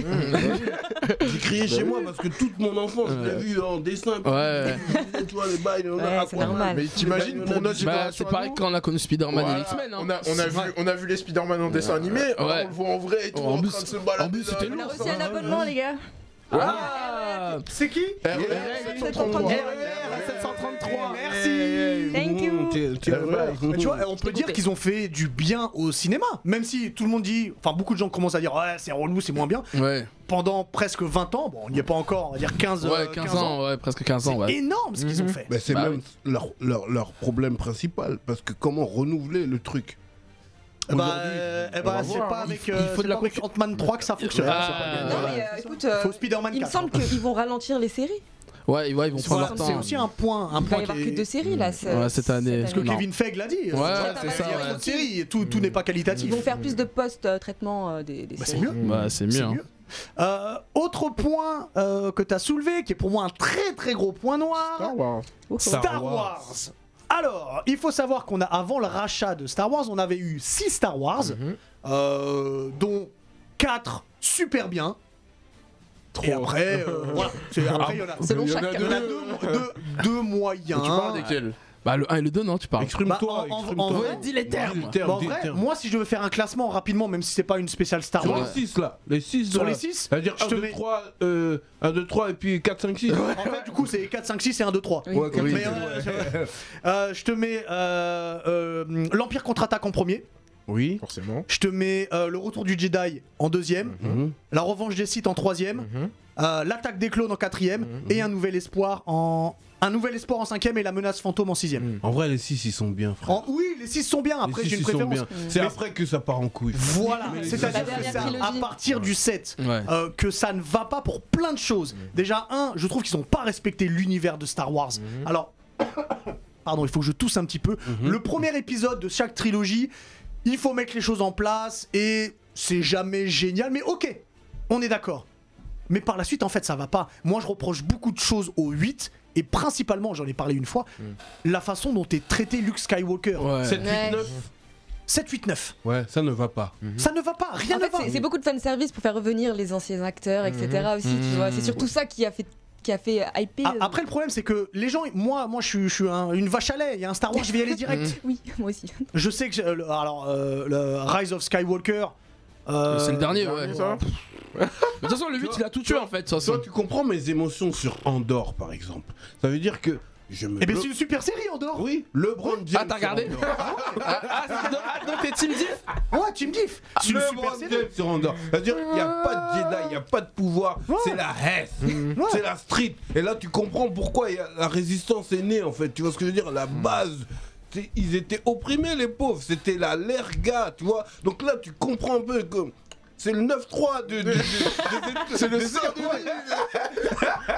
j'ai crié chez moi parce que toute mon enfance, je l'ai vu en dessin. Ouais. tu vois, les bails, on a Ouais. Mais t'imagines pour notre Bah, c'est pareil nous, quand on a connu Spider-Man et voilà, les X-Men. hein. on, a, on, a vu, on a vu les Spider-Man en dessin animé, on le voit en vrai et tout, En en, plus- train de se balader. en plus, c'était. On a reçu un abonnement, les gars. Ah C'est qui RR, RR, 733. RR, 733. Merci. Thank you. Ouais. Mais tu vois, on peut dire qu'ils ont fait du bien au cinéma. Même si tout le monde dit, enfin beaucoup de gens commencent à dire ouais c'est relou, c'est moins bien. Ouais, Pendant presque 20 ans, bon on n'y est pas encore, on va dire 15, ouais, euh, 15 ans, ouais, presque 15 ans, C'est ouais. énorme ce qu'ils ont fait. Ben, c'est Bah même leur, leur, leur problème principal. Parce que comment renouveler le truc? Bah, Aujourd'hui, euh, eh bah, c'est pas hein. avec, Il euh, faut de c'est la avec Ant-Man 3 que ça fonctionne. Ah, c'est pas- Non, mais euh, écoute, euh, Faut Spider-Man il me 4. semble qu'ils vont ralentir les séries. Ouais, ouais, ils vont C'est prendre leur c'est temps. aussi un point, un Il va y point avoir que deux séries là. ce- Ouais, cette année. Ce que Non. Kevin Feige l'a dit. Ouais, c'est c'est ça, Il y a ouais. trop de séries et tout, tout n'est pas qualitatif. Ils vont faire plus de post-traitement euh, des, des Bah, c'est séries. mieux. Bah, c'est mieux. C'est hein. mieux. Euh, autre point euh, que tu as soulevé, qui est pour moi un très très gros point noir. Star Wars. Star, Star Wars. Alors, il faut savoir qu'on a, avant le rachat de Star Wars, on avait eu 6 Star Wars, Mhm. euh, dont 4 super bien. Et après, euh, voilà. C'est- Après, il y en a, Selon Il y en a chacun. il y en a deux, deux- deux moyens. Tu parles desquels? Bah, le 1 et le 2, non, tu parles. Exprime-toi, Bah, en- en- exprime-toi. en vrai, dis les termes. Dis les termes, Bon, en dis les vrai, termes. moi, si je devais faire un classement rapidement, même si c'est pas une spéciale Star Sur Wars, les 6 là, les 6 sur les 6, C'est-à-dire je 1, te 2, mets- 3, euh, 1, 2, 3 et puis 4, 5, 6. en fait, du coup, c'est 4, 5, 6 et 1, 2, 3. Oui. Mais, euh, euh, je te mets euh, euh, l'Empire contre-attaque en premier. Oui. Forcément. Je te mets euh, le retour du Jedi en deuxième. Mhm. La revanche des Sith en troisième. Mhm. euh, L'attaque des clones en quatrième. Et un nouvel espoir en. Un nouvel espoir en cinquième et la menace fantôme en sixième. Mhm. En vrai, les 6 ils sont bien, frère. En- oui, les six sont bien. Après, les j'ai 6 une ils sont préférence. bien. C'est Mais- après que ça part en couille. Voilà, Mais c'est-à-dire La que dernière c'est à- à trilogie. partir du 7 Ouais. euh, que ça ne va pas pour plein de choses. Déjà, un, je trouve qu'ils n'ont pas respecté l'univers de Star Wars. Alors, pardon, il faut que je tousse un petit peu. Le premier épisode de chaque trilogie, il faut mettre les choses en place et c'est jamais génial, mais ok, on est d'accord. Mais par la suite, en fait, ça va pas. Moi, je reproche beaucoup de choses au 8 et principalement, j'en ai parlé une fois, la façon dont est traité Luke Skywalker. Ouais. 7, 8, Ouais. 9. 7, 8, 9. Ouais, ça ne va pas. Ça ne va pas, rien En ne fait, va. c'est- c'est beaucoup de fanservice pour faire revenir les anciens acteurs, etc. aussi, tu vois. C'est surtout ça qui a fait, qui a fait hyper. Ah, après, le problème, c'est que les gens, moi, moi, je suis, je suis un- une vache à lait. Il y a un Star Wars, je vais y aller direct. Oui, moi aussi. Je sais que, j'ai- euh, le- alors, euh, le Rise of Skywalker. euh, C'est le dernier, ouais. dernier, ça Mais De toute façon, le 8, il a tout tué en fait. Toi, tu comprends mes émotions sur Andorre, par exemple. Ça veut dire que je me. Eh bien, bloque- c'est une super série, Andorre. Oui, LeBron James. Ah, t'as regardé. Ah, ah, ah, donc t'es Team Diff Ouais, tu me dis. C'est une super LeBron série. James sur Andorre. C'est-à-dire, il n'y a pas de Jedi, il n'y a pas de pouvoir. C'est la Hesse. Ouais. C'est la street. Et là, tu comprends pourquoi il y a- la résistance est née, en fait. Tu vois ce que je veux dire? La base. c'est- Ils étaient opprimés, les pauvres. C'était la l'erga, tu vois. Donc là, tu comprends un peu que c'est le 9-3 de, de, de- de- C'est le sort séries.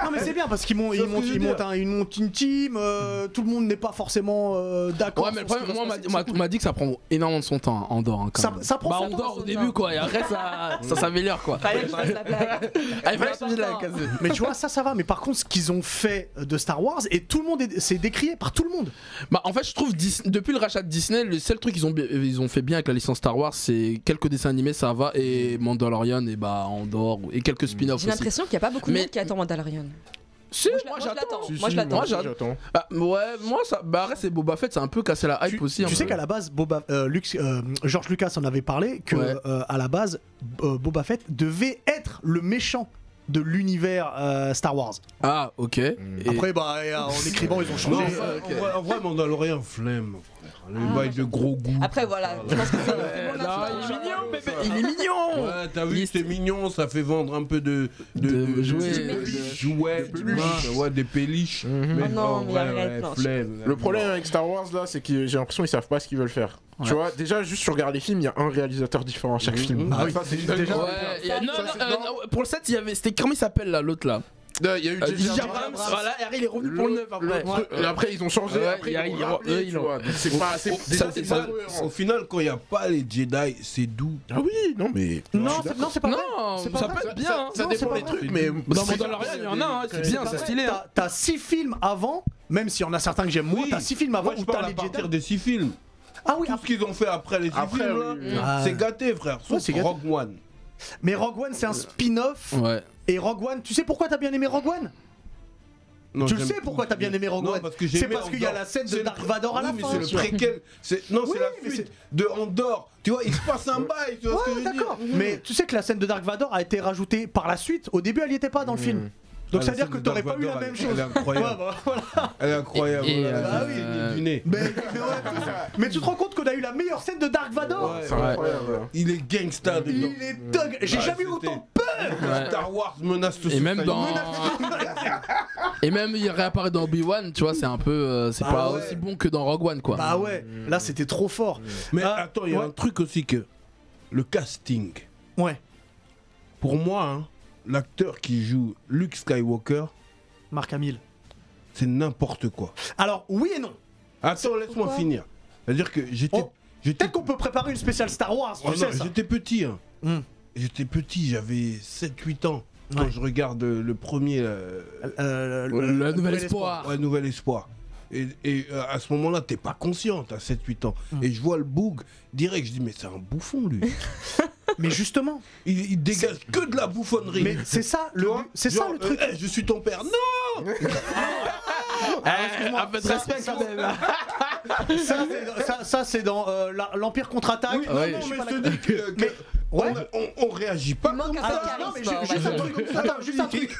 Non mais c'est bien parce qu'ils montent, ils montent, ils montent, un- ils montent une team, euh, tout le monde n'est pas forcément euh, d'accord. Ouais, mais sur le ce problème, qui va moi, se on m'a- c'est on cool. m'a dit que ça prend énormément de son temps, en dehors. hein, quand Ça- même. ça prend bah, son on temps, au début, quoi, et après, ça, ça s'améliore, quoi. Fallait que je fasse la blague. Ah, il fallait de la case. Mais tu vois, ça, ça va. Mais par contre, ce qu'ils ont fait de Star Wars, et tout le monde est- c'est décrié par tout le monde. Bah, en fait, je trouve Dis- depuis le rachat de Disney, le seul truc qu'ils ont, bi- ils ont fait bien avec la licence Star Wars, c'est quelques dessins animés, ça va, et Mandalorian, et bah, Andorre, et quelques spin-offs J'ai l'impression qu'il n'y a pas beaucoup de Mais- monde qui attend Mandalorian. Si, Moi, j'attends. l'attends. Si, Moi, j'attends. j'attends. Ah, ouais, moi, ça. Bah, arrête, c'est Boba Fett, c'est un peu cassé la hype Tu, aussi. tu sais peu. qu'à la base, Boba, euh, Lux- euh, George Lucas en avait parlé que Ouais. euh, à la base, euh, Boba Fett devait être le méchant de l'univers euh, Star Wars. Ah, ok. Après, bah, en écrivant, ils ont Non, changé. en euh, vrai- en vrai- en vrai, Mandalorian, flemme, frère. Les Ah, de gros goût. Après, voilà, je pense que c'est Ouais, c'est mon non, influence. il est mignon, bébé, il est mignon. Ouais, t'as vu, c'est mignon, ça fait vendre un peu de, De jouets, de- de- jouets, de peluches. ouais, ouais, des péliches. Mais non, en mais vrai, arrête, ouais, non. flemme. Le problème avec Star Wars là, c'est que j'ai l'impression qu'ils savent pas ce qu'ils veulent faire. Ouais. Tu vois, déjà juste tu regardes les films, il y a un réalisateur différent à chaque Mhm. film. Pour le 7, il y avait. C'était comment il s'appelle là, l'autre là? Il y a eu Euh, J.J. J.J. Abrams. Voilà, et après il est revenu pour le 9 après. Et après ils ont changé, Ouais, après il y a- ils ont C'est pas assez. Oh, Déjà ça, c'est ça- pas cohérent. Au final, quand il n'y a pas les Jedi, c'est doux. Ah oui, non mais. Non, c'est- non, c'est pas vrai. Non, C'est pas ça vrai. peut être bien. Ça, hein. ça Non, dépend c'est des trucs, mais. Dans c'est- Mandalorian, il y en a un, c'est bien, c'est stylé. hein. T'as t'as six films avant, même s'il y en a certains que j'aime moins, t'as six films avant où t'as les partir Jedi. des six films. Ah oui, Tout ce qu'ils ont fait après les six Après, films. Ah. c'est gâté, frère. Sauf. Rogue One. mais Rogue One c'est un spin-off. Ouais. Et Rogue One, tu sais pourquoi t'as bien aimé Rogue One? Non, Tu le sais pourquoi t'as bien aimé Rogue One? C'est parce qu'il y a la scène de Dark Vador à la fin. c'est le préquel. Non, Oui, c'est la suite de Andorre. Tu vois, il se passe un bail, tu vois ce que Ouais, je veux dire d'accord. Mais tu sais que la scène de Dark Vador a été rajoutée par la suite. Au début, elle y était pas dans le film. Donc Ah, ça veut dire que t'aurais pas eu la même chose. elle est incroyable. Bah. Elle est incroyable. Et- et, voilà, euh, j'ai euh, du nez. Mais, tout tu te rends compte qu'on a eu la meilleure scène de Dark Vador Ouais, C'est Ouais. incroyable. Il est gangsta. Il est dog. J'ai Ouais, jamais eu autant peur. Ouais. Star Wars menace de Et même dans. Et même il réapparaît dans Obi-Wan, tu vois, c'est un peu. euh, c'est Ah pas ouais. aussi bon que dans Rogue One, quoi. Bah ouais, là c'était trop fort. Mais Ah, attends, il y a ouais. un truc aussi que. Le casting. Ouais, Pour moi, hein, l'acteur qui joue Luke Skywalker, Marc Hamill. c'est n'importe quoi. Alors, oui et non. Attends, laisse-moi finir. C'est-à-dire que j'étais. Oh, j'étais Peut-être qu'on peut préparer une spéciale Star Wars, tu Oh sais. J'étais petit. Hein. Hmm. J'étais petit, j'avais 7-8 ans. Quand Ouais. je regarde le premier. euh, Euh, Le, le Nouvel Espoir. Ouais, Nouvel Espoir. Et, et, euh, à ce moment-là, t'es pas conscient, t'as 7-8 ans. Mm. Et je vois le boug, direct, je dis, mais c'est un bouffon, lui. Mais justement, il, il dégage que de la bouffonnerie. mais c'est ça le c'est ça le truc. euh, hey, je suis ton père. Non Eh, un peu de Ça, respect ça, quand même. ça, c'est dans- ça, ça, c'est dans euh, l'Empire contre-attaque. Oui, Ouais. non, mais je te dis que, que Mais- ouais. on, on- on réagit pas Il manque comme un ça. peu de Alors, non, mais charisme, ju- on juste un truc. Attends, juste un truc.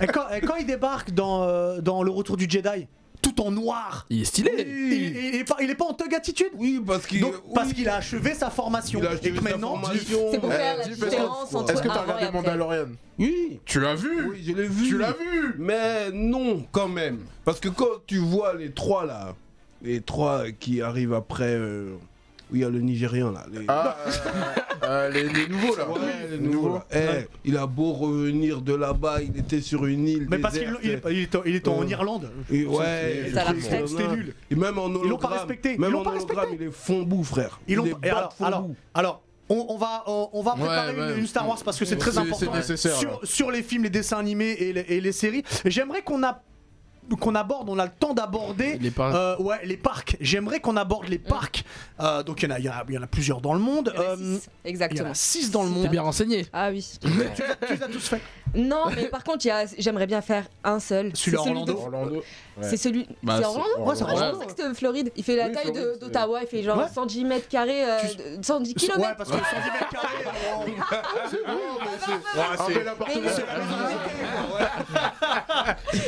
Et quand, et quand il débarque dans, euh, dans le retour du Jedi, tout en noir, Il est stylé. il, il- il est pas, il est pas en thug attitude Oui, parce qu'il Donc, oui, parce qu'il a achevé sa formation. il a et que sa maintenant, formation. C'est pour Eh, faire la fais-toi. différence entre Est-ce que t'as regardé. Mandalorian Oui, Tu l'as vu oui, je l'ai vu. Tu l'as vu Mais non, quand même. Parce que quand tu vois les trois là, les trois qui arrivent après, euh, où il y a le Nigérian là. les- Ah, euh, euh, les, les nouveaux là. Ouais, les nouveaux, là. Eh, Il a beau revenir de là-bas, il était sur une île. mais parce qu'il déserte. il est, il est, il est en Euh, Irlande. Et ouais, C'était nul. Et même en hologramme. Ils l'ont pas respecté. Ils Même l'ont en pas hologramme, respecté. il est fond bout, frère. Ils l'ont alors, alors, alors, on, on va, on, on va Ouais, préparer ouais. Une, une Star Wars parce que c'est très important c'est nécessaire, sur, sur les films, les dessins animés et les, et les séries. J'aimerais qu'on a qu'on aborde, on a le temps d'aborder Les parcs. euh, ouais, les parcs. J'aimerais qu'on aborde les parcs. Euh, donc il y, en a- y y en plusieurs dans le monde. Il y en a Euh, six, il y en Exactement. a 6 dans le T'es monde. bien renseigné. Ah oui. tu, les as, tu les as tous fait. Non, mais par contre, il y a- j'aimerais bien faire un seul. Celui-là, C'est Orlando. de- Orlando. C'est celui. Bah, c'est c'est- Orlando Ouais, c'est Ah, je Orlando. pensais que c'était Floride. Il fait la Oui, taille Floride, de- c'est- d'Ottawa. Il fait genre Ouais. 110 mètres carrés, euh, Tu- de- 110 km. Ouais, parce que 110 mètres carrés. Ah, c'est l'appartement. Mais- c'est la maison.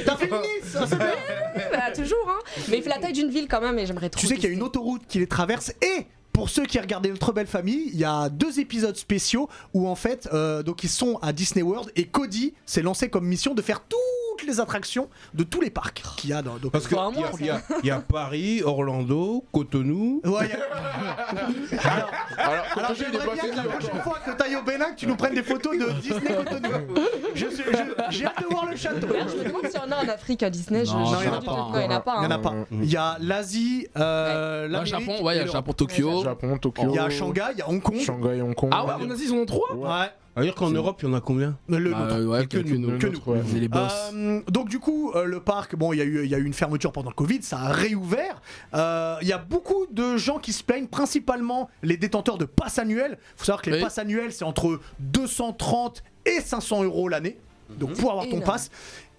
T'as fait une Nice ça, c'est bien. Bah, toujours, hein. Mais il fait la taille d'une ville quand même et j'aimerais trop. Tu sais qu'il y a une autoroute qui les traverse et pour ceux qui regardaient Notre Belle Famille, il y a deux épisodes spéciaux où en fait, euh, donc ils sont à Disney World et Cody s'est lancé comme mission de faire toute toutes les attractions de tous les parcs qu'il y a dans. donc- Parce qu'il y, y a- y a Paris, Orlando, Cotonou. Ouais, a- Alors, Alors est j'aimerais bien que la encore. prochaine fois que t'ailles au Bénin, que tu nous prennes des photos de Disney Cotonou. Je suis- je- J'ai hâte de voir le château. Je me demande s'il y en a en Afrique à Disney. je- Non, je non, sais il y en a pas. il y en a pas. Il y en a hein. pas. Il y a l'Asie, euh, Ouais, Japon, ouais, il y et a l'Europe. Japon, Tokyo. Japon, Tokyo. Il y a Shanghai, il y a Hong Kong. Shanghai, Hong Kong. Ah ouais, en Asie, ils en ont trois Ouais, C'est-à-dire qu'en Europe, il y en a combien le Bah, nôtre. ouais, que que, nous, nous. que nous, ouais. C'est les boss. Euh, donc du coup, euh, le parc, bon, il y, a eu- il y a eu une fermeture pendant le Covid, ça a réouvert. Euh, Il y a beaucoup de gens qui se plaignent, principalement les détenteurs de passes annuelles. faut savoir que les Oui. passes annuelles, c'est entre 230 et 500 euros l'année. Donc pour avoir ton Énorme. pass.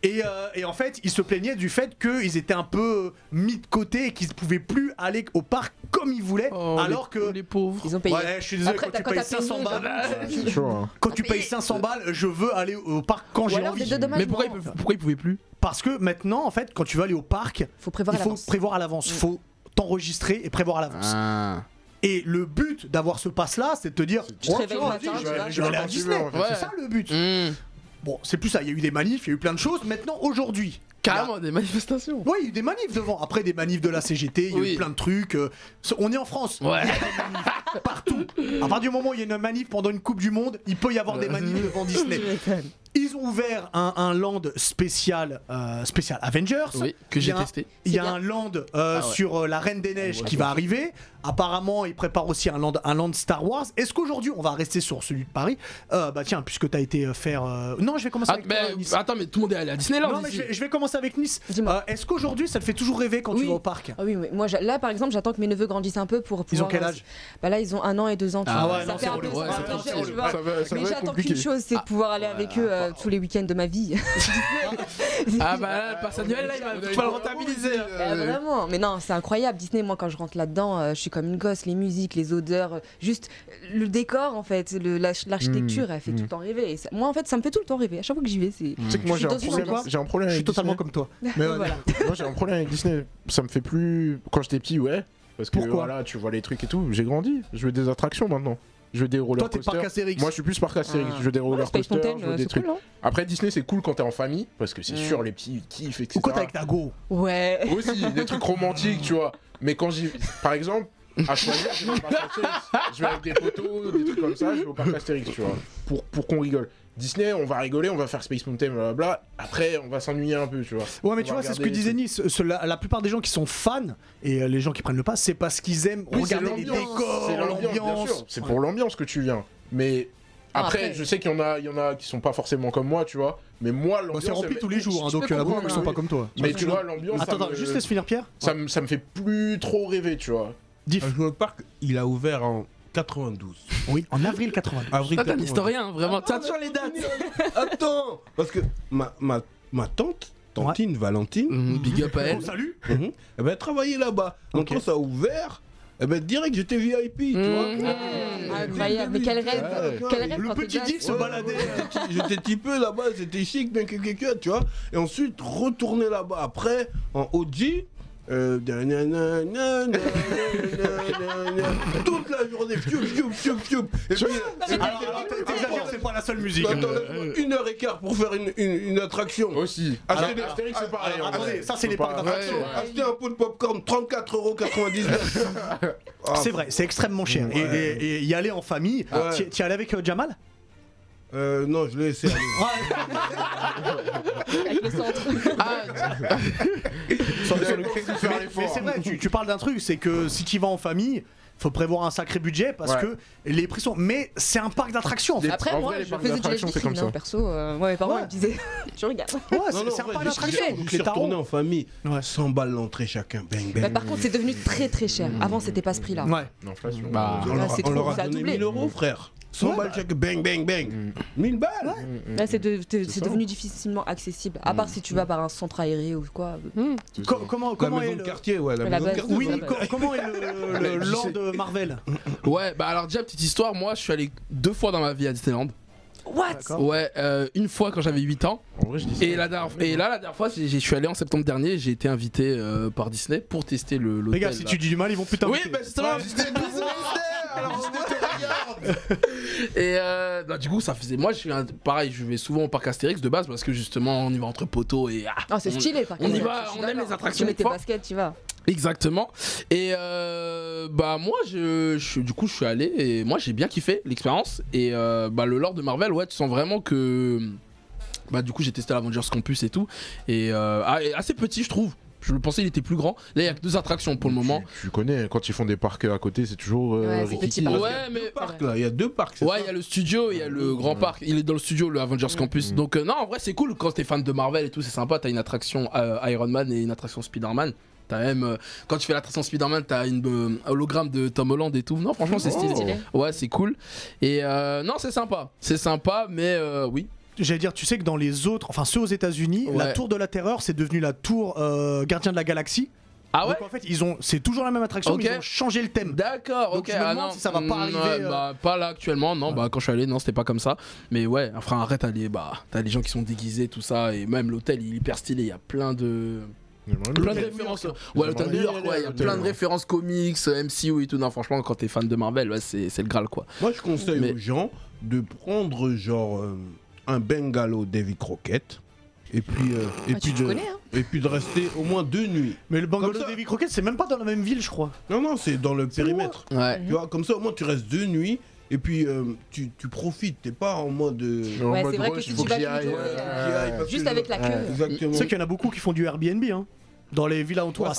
Et, euh, et en fait, ils se plaignaient du fait qu'ils étaient un peu mis de côté et qu'ils ne pouvaient plus aller au parc comme ils voulaient. Oh, alors les- que... Les pauvres. Ils ont payé. Ouais, je suis désolé, Après, quand tu payes t'as payé, 500 balles, chaud, hein. quand tu payes 500 balles, je veux aller au parc quand j'ai envie. Mais pourquoi pourquoi ils pouvaient plus? Parce que maintenant, en fait, quand tu vas aller au parc, Faut prévoir il à faut l'avance. prévoir à l'avance. Il Mm. faut t'enregistrer et prévoir à l'avance. Ah. Et le but d'avoir ce pass-là, c'est de te dire Tu te Oh, matin, je vais- vas- je vais aller à Disney. veux, Ouais. C'est ça le but. Mmh. Bon, c'est plus ça. Il y a eu des manifs, il y a eu plein de choses. Maintenant, aujourd'hui. Carrément, des manifestations. Oui, il y a eu des manifs devant. Après, des manifs de la CGT, il y a eu plein de trucs. euh, On est en France. Ouais. Partout. À partir du moment où il y a une manif pendant une Coupe du Monde, il peut y avoir des manifs devant Disney. Ils ont ouvert un, un land spécial, euh, spécial Avengers. Oui, que Il y j'ai a un- testé. Il y a un land euh, Ah ouais. sur euh, la Reine des Neiges qui va arriver. Apparemment, ils préparent aussi un land, un land Star Wars. Est-ce qu'aujourd'hui, on va rester sur celui de Paris? Euh, Bah tiens, puisque tu as été faire. euh, Non, je vais commencer Ah, avec mais, toi, Nice. attends, mais tout le monde est allé à Disneyland. non, mais je vais, je vais commencer avec Nice. Dis-moi. Euh, Est-ce qu'aujourd'hui, ça te fait toujours rêver quand tu vas au parc? Ah oui, mais moi, là, par exemple, j'attends que mes neveux grandissent un peu pour Ils ont pouvoir. quel âge? Bah là, ils ont un an et deux ans. tu Ah vois. ouais, ça non, fait c'est Mais j'attends qu'une chose, c'est de pouvoir aller avec eux euh, tous les week-ends de ma vie. Ah bah là, le pass annuel, là, il va faut le rentabiliser. hein. Ah, vraiment, mais non, c'est incroyable. Disney, moi, quand je rentre là-dedans, euh, je suis comme une gosse. Les musiques, les odeurs, euh, juste le décor, en fait, le- l'ach- l'architecture, Mm, elle fait mm. tout le temps rêver. Et ça- moi, en fait, ça me fait tout le temps rêver. À chaque fois que j'y vais, c'est. Tu sais que moi Je j'ai un dans une problème, ambiance. j'ai un problème Je suis avec totalement Disney. comme toi. Mais ouais, voilà. Moi j'ai un problème avec Disney. Ça me fait plus. Quand j'étais petit, ouais. Parce que Pourquoi voilà, tu vois les trucs et tout. J'ai grandi. Je veux des attractions maintenant. Je veux des roller Toi, t'es parc coasters. Astérix. Moi je suis plus parc Astérix. Ah. Je veux des roller Mountain, je veux euh, des trucs. cool, hein Après Disney c'est cool quand t'es en famille parce que c'est sûr les petits ils kiffent etc. Ou quand t'es avec ta go. Ouais. Aussi des trucs romantiques tu vois. Mais quand j'y, par exemple. À choisir, je vais Astérix. Je vais avec des photos, des trucs comme ça, je vais au parc Astérix, tu vois. Pour, pour qu'on rigole. Disney, on va rigoler, on va faire Space Mountain, blablabla. Après, on va s'ennuyer un peu, tu vois. Ouais, mais On tu vois, c'est ce que disait Nice. Ce- La, la plupart des gens qui sont fans et euh, les gens qui prennent le pass, c'est parce qu'ils aiment Oui, regarder les décors, C'est l'ambiance. C'est pour l'ambiance que tu viens. Mais après, après- je sais qu'il y en a, il y en a qui sont pas forcément comme moi, tu vois. Mais moi, Bah, l'ambiance. c'est rempli tous les jours, hein, donc peux il y en a beaucoup comprendre, qui sont oui. pas comme toi. Mais tu vois, l'ambiance. ça Attends, attends, me- juste laisse finir Pierre. Ça me, ça me fait plus trop rêver, tu vois. Diff. Le parc, il a ouvert en 92. Oui, en avril 82. Avril Toi, t'es un 92. historien, hein, vraiment. Attends, les dates. Attends Parce que ma, ma, ma tante, tantine Valentine, Mhm, Big up à elle. Bon, salut. mhm, eh ben, elle travaillait là-bas. Donc Ok. quand ça a ouvert, eh ben, direct j'étais VIP, tu vois. Mhm. Ah, incroyable. Mais quel rêve. Ouais. Quel rêve Le quand t'es petit gosse. Diff se Ouais, baladait. ouais, J'étais typé là-bas, c'était chic, bien que quelqu'un, tu vois. Et ensuite, retourner là-bas après, en OG. Euh, nanana, nanana, nanana, toute la journée, fiou, fiou, fiou, fiou. Et puis, Alors, alors, t'es- t'exagères, c'est pas la seule musique. Attends, laisse-moi une heure et quart pour faire une, une, une attraction. Aussi. Alors, Astérix, c'est pareil. alors, attendez, ça, c'est les parcs d'attractions. Ouais, ouais. Acheter un pot de popcorn, 34,99€. Ah, C'est vrai, c'est extrêmement cher. Et- Ouais. Et, et y aller en famille. Ouais. Tu tu y allais avec euh, Jamal? Euh, non, je l'ai laissé aller. Avec le centre. Ah, le- faire Mais, mais c'est vrai, tu, tu parles d'un truc, c'est que si tu y vas en famille, faut prévoir un sacré budget parce Ouais. que les prix sont. Mais c'est un parc d'attractions en fait. Des- Après, en moi, vrai, je faisais du d'attractions, c'est comme ça. hein, perso. euh, moi, mes parents Ouais. me disaient Tu regardes. Ouais, Non, c'est non, un parc je- d'attractions. je Donc suis les retourné en famille, Ouais. 100 balles l'entrée chacun, bang bang. Mais par contre, c'est devenu très très cher. Avant, c'était pas ce prix-là. Ouais. L'inflation. Bah, on on trop, leur a ça a donné doublé. 1000 euros, frère. 100 Ouais, balles bah. chacun, bang bang bang. Mm. 1000 balles Là, c'est de- de- c'est devenu difficilement accessible. À part si tu vas par un centre aéré ou quoi. Co- comment La comment maison est de le. quartier, ouais, la La maison de base. quartier. Oui, co- comment est le, le Mais tu land sais- de Marvel Ouais, bah alors déjà, petite histoire, moi je suis allé deux fois dans ma vie à Disneyland. What? Ouais, euh, une fois quand j'avais 8 ans. En vrai, je dis ça. Et, la dernière, et là, la dernière fois, j'ai- je suis allé en septembre dernier, j'ai été invité euh, par Disney pour tester le l'hôtel. Les gars, si là. tu dis du mal, ils vont plus Oui, bah justement, Disney, Disney, alors, Disney te regarde. Et euh, bah, du coup, ça faisait. Moi, je suis un- pareil, je vais souvent au parc Astérix de base parce que justement, on y va entre poteaux et. ah, Ah, c'est stylé, par on y va, on aime les attractions Tu mets tes baskets, tu vas. Exactement. Et euh, bah moi, je, je- du coup, je suis allé et moi, j'ai bien kiffé l'expérience. Et euh, bah le lore de Marvel, ouais, tu sens vraiment que bah du coup, j'ai testé l'Avengers Campus et tout et euh, ah, et assez petit, je trouve. Je pensais il était plus grand. Là, il y a que deux attractions pour le moment. Tu, tu connais, quand ils font des parcs à côté, c'est toujours euh, Ouais, petit parc. Mais parcs là, il y a deux parcs. Ouais, il y a le studio, il y a le grand parc. Il est dans le studio, le Avengers Campus. Mm. Donc, euh, non, en vrai, c'est cool quand t'es fan de Marvel et tout, c'est sympa. T'as une attraction euh, Iron Man et une attraction Spider-Man. T'as même, euh, quand tu fais l'attraction Spider-Man, t'as une euh, hologramme de Tom Holland et tout. Non, franchement, c'est Oh. stylé. Stylé. Ouais, c'est cool. Et euh, non, c'est sympa. C'est sympa, mais euh, oui. J'allais dire, tu sais que dans les autres, enfin ceux aux États-Unis, la tour de la terreur, c'est devenu la tour euh, gardien de la galaxie. Ah ouais Donc en fait, ils ont, c'est toujours la même attraction, mais ils ont changé le thème. D'accord, ok. je me ah non. si ça va pas Mm, arriver, ouais, euh. bah, pas là actuellement, non. Bah, quand je suis allé, non, c'était pas comme ça. Mais ouais, enfin, arrête, bah, t'as les gens qui sont déguisés, tout ça. Et même l'hôtel, il est hyper stylé. Il y a plein de. Plein de références. Ouais, l'hôtel de New York, ouais, il y a plein de références comics, euh, MCU et tout. Non, franchement, quand t'es fan de Marvel, ouais, c'est c'est le Graal, quoi. Moi, je conseille Mais- aux gens de prendre genre euh, un bungalow Davy Crockett et puis euh, et Ah, puis tu, tu de connais, hein et puis de rester au moins deux nuits. Mais le bungalow. Davy Crockett, c'est même pas dans la même ville, je crois. Non non, c'est dans le périmètre. Ouais. Tu vois, comme ça au moins tu restes deux nuits et puis euh, tu, tu profites. T'es pas en mode euh, Ouais, c'est vrai que tu vas ouais. euh, Juste avec la Ouais. queue. exactement. Tu sais qu'il y en a beaucoup qui font du Airbnb, hein. Dans les villes alentours, à à-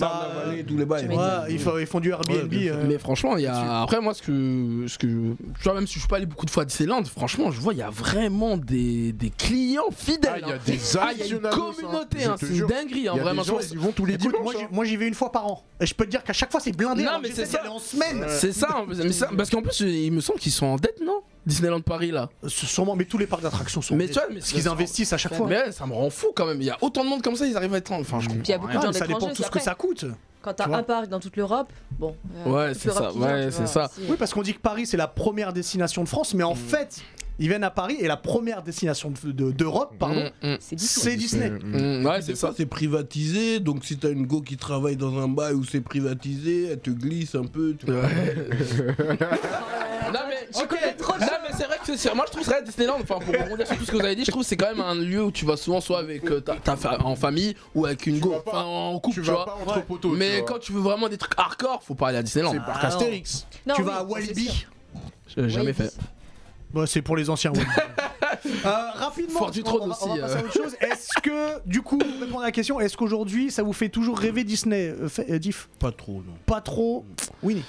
Marne-la-Vallée, tous les bails. Ouais, ils font, ils font du Airbnb. Ouais, euh, Mais franchement, il y a. Après, moi, ce que. Ce que tu vois, même si je suis pas allé beaucoup de fois à Disneyland, franchement, je vois, il y a vraiment des, des clients Ah, fidèles. il y a hein. des Ah, il y a une communauté, hein. hein, c'est une dinguerie, hein, vraiment. gens, ils vont tous les Écoute, dimanches. moi, j'y- hein. moi j'y vais une fois par an. Et je peux te dire qu'à chaque fois c'est blindé. Non, mais c'est ça. en semaine. C'est ça, mais ça- parce qu'en plus, il me semble qu'ils sont en dette, non? Disneyland Paris, là. Sûrement, mais tous les parcs d'attractions sont. Mais tu vois, mais c'est- qu'ils investissent à chaque fois. Mais ouais, ça me rend fou quand même. Il y a autant de monde comme ça, ils arrivent à être. en- Enfin, je comprends. Puis il y a beaucoup de gens ça dépend de d'étrangers tout ce que après. ça coûte. Quand Tu t'as un parc dans toute l'Europe, bon. euh, Ouais, toute c'est l'Europe ça, ouais, tu c'est ça. Oui, parce qu'on dit que Paris c'est la première destination de France, mais en fait, ils viennent à Paris et la première destination de- de- d'Europe, pardon, Mm, mm, C'est Disney. mm, ouais, c'est ça, ça. c'est privatisé. Donc si t'as une go qui travaille dans un bail où c'est privatisé, elle te glisse un peu. Tu vois. Non mais, ok. Non mais c'est vrai que c'est moi je trouve ça Disneyland enfin pour rebondir sur tout ce que vous avez dit je trouve que c'est quand même un lieu où tu vas souvent soit avec euh, ta, ta fa- en famille ou avec une go enfin en couple Tu tu, vas vois pas entre poteaux. mais tu vois. quand tu veux vraiment des trucs hardcore faut pas aller à Disneyland C'est parc Ah. Astérix. Non, tu oui, vas à Walibi. jamais Walibi. fait Bah, c'est pour les anciens. Euh, rapidement, Fort du trône on, va- on va aussi, passer à euh. autre chose. Est-ce que, du coup, pour répondre à la question, est-ce qu'aujourd'hui ça vous fait toujours rêver Disney euh, fait- euh, Diff? Pas trop, non. Pas trop. Winnie.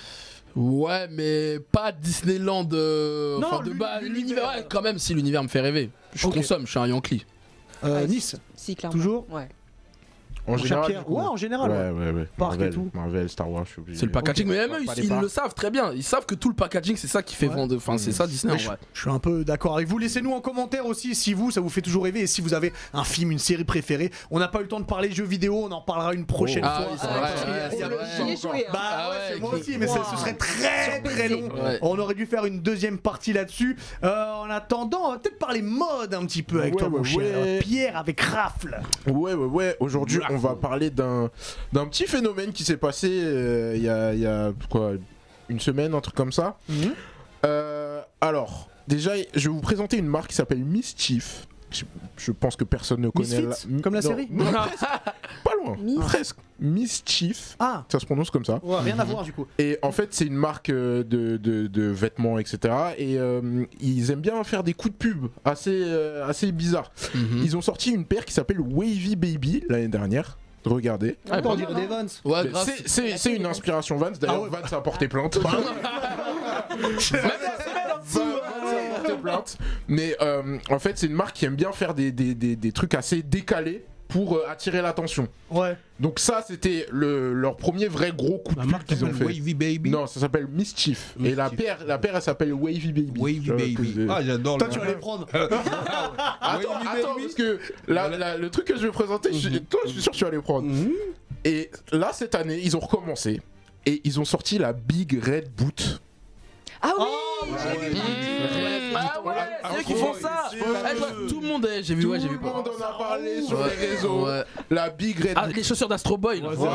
Ouais mais pas Disneyland euh, Non, enfin de bas l'univers. quand même si l'univers me fait rêver je Ok. consomme je suis un Yankee Euh, nice. Si, clairement. Toujours Ouais. En cher général. Ouais, en général. Ouais, ouais. ouais, ouais. Parc et tout. Marvel, Star Wars, je suis obligé. c'est le packaging mais même eux ils, le savent très bien ils savent que tout le packaging c'est ça qui fait Ouais. vendre enfin c'est ça Disney je, suis un peu d'accord avec vous. Laissez-nous en commentaire aussi si vous, ça vous fait toujours rêver et si vous avez un film, une série préférée. On n'a pas eu le temps de parler jeux vidéo, on en parlera une prochaine Ah fois. oui, c'est vrai, parce qu'il y a- ouais, il y a c'est le- vrai. J'y ai joué. hein. Bah Ah ouais, c'est moi aussi, mais ce- ce serait très très long. On aurait dû faire une deuxième partie là-dessus. Euh, en attendant, on va peut-être parler mode un petit peu avec toi, mon cher. Pierre avec Rafle. Ouais, ouais, ouais. Aujourd'hui, on va parler d'un d'un petit phénomène qui s'est passé euh, il y, a, il y a quoi une semaine, un truc comme ça. Euh, alors, déjà, je vais vous présenter une marque qui s'appelle Mischief. Je, je pense que personne ne connaît Misfits Comme la Non, série non, loin. Mis- Presque. Mischief. Ah, Ça se prononce comme ça. ouais, rien à voir du coup. Et en fait, c'est une marque euh, de, de- de vêtements, etc. Et euh, ils aiment bien faire des coups de pub assez, euh, assez bizarres. Mhm. Ils ont sorti une paire qui s'appelle Wavy Baby l'année dernière. Regardez. Ah, des Vans. ouais C'est- une inspiration Vans. D'ailleurs, Ah ouais. Vans a porté plainte. Vans a porté plainte. Mais euh, en fait, c'est une marque qui aime bien faire des, des- des- des trucs assez décalés pour euh, attirer l'attention. Ouais. Donc ça, c'était le- leur premier vrai gros coup de La pub marque qu'ils ont s'appelle fait. Wavy Baby. Non, ça s'appelle Mischief. Et la Mischief. paire, la paire, elle s'appelle Wavy Baby. Wavy Baby. Ah, j'adore Toi, le tu vas les prendre. Attends, Wavy attends, Baby. parce que la- la- le truc que je vais présenter, je- Mhm. toi, je suis sûr que tu vas les prendre. Mhm. Et là, cette année, ils ont recommencé. Et ils ont sorti la Big Red Boot. Ah oui Oh, j'ai vu. Mmh. Ah ouais, Ah, c'est eux qui font ouais, ça. Ah, eux. Tout le monde, j'ai vu, Tout ouais, j'ai vu. le monde en a parlé sur Ouais, les réseaux. ouais. La Big Red Ah, les chaussures d'Astro Boy. Ouais, Ouais.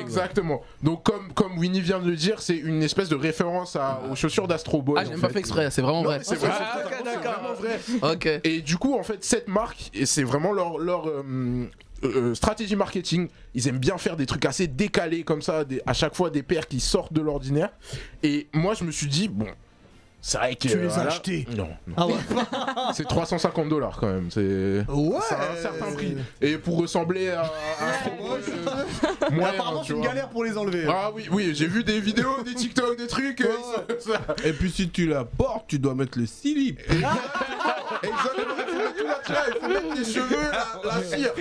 exactement. Donc comme comme Winnie vient de le dire, c'est une espèce de référence aux chaussures d'Astro Boy. Ah, j'ai pas fait. exprès, c'est vraiment vrai. C'est Ah, vraiment vrai. Ok. Et du coup, en fait, cette marque, et c'est vraiment leur, leur euh, euh, stratégie marketing, ils aiment bien faire des trucs assez décalés comme ça, des- à chaque fois des paires qui sortent de l'ordinaire. Et moi, je me suis dit, bon, c'est vrai que. Tu les as voilà. achetés Non, non. Ah ouais. c'est 350 dollars quand même. C'est. Ouais. C'est un certain prix. Et pour ressembler à, à euh, moyen, apparemment, tu c'est une galère pour les enlever. Ah oui, oui, j'ai vu des vidéos, des TikTok, des trucs. euh, ça- ça- Et puis si tu la portes, tu dois mettre le slip. Exactement, tout naturel, il faut mettre les cheveux, la, la cire.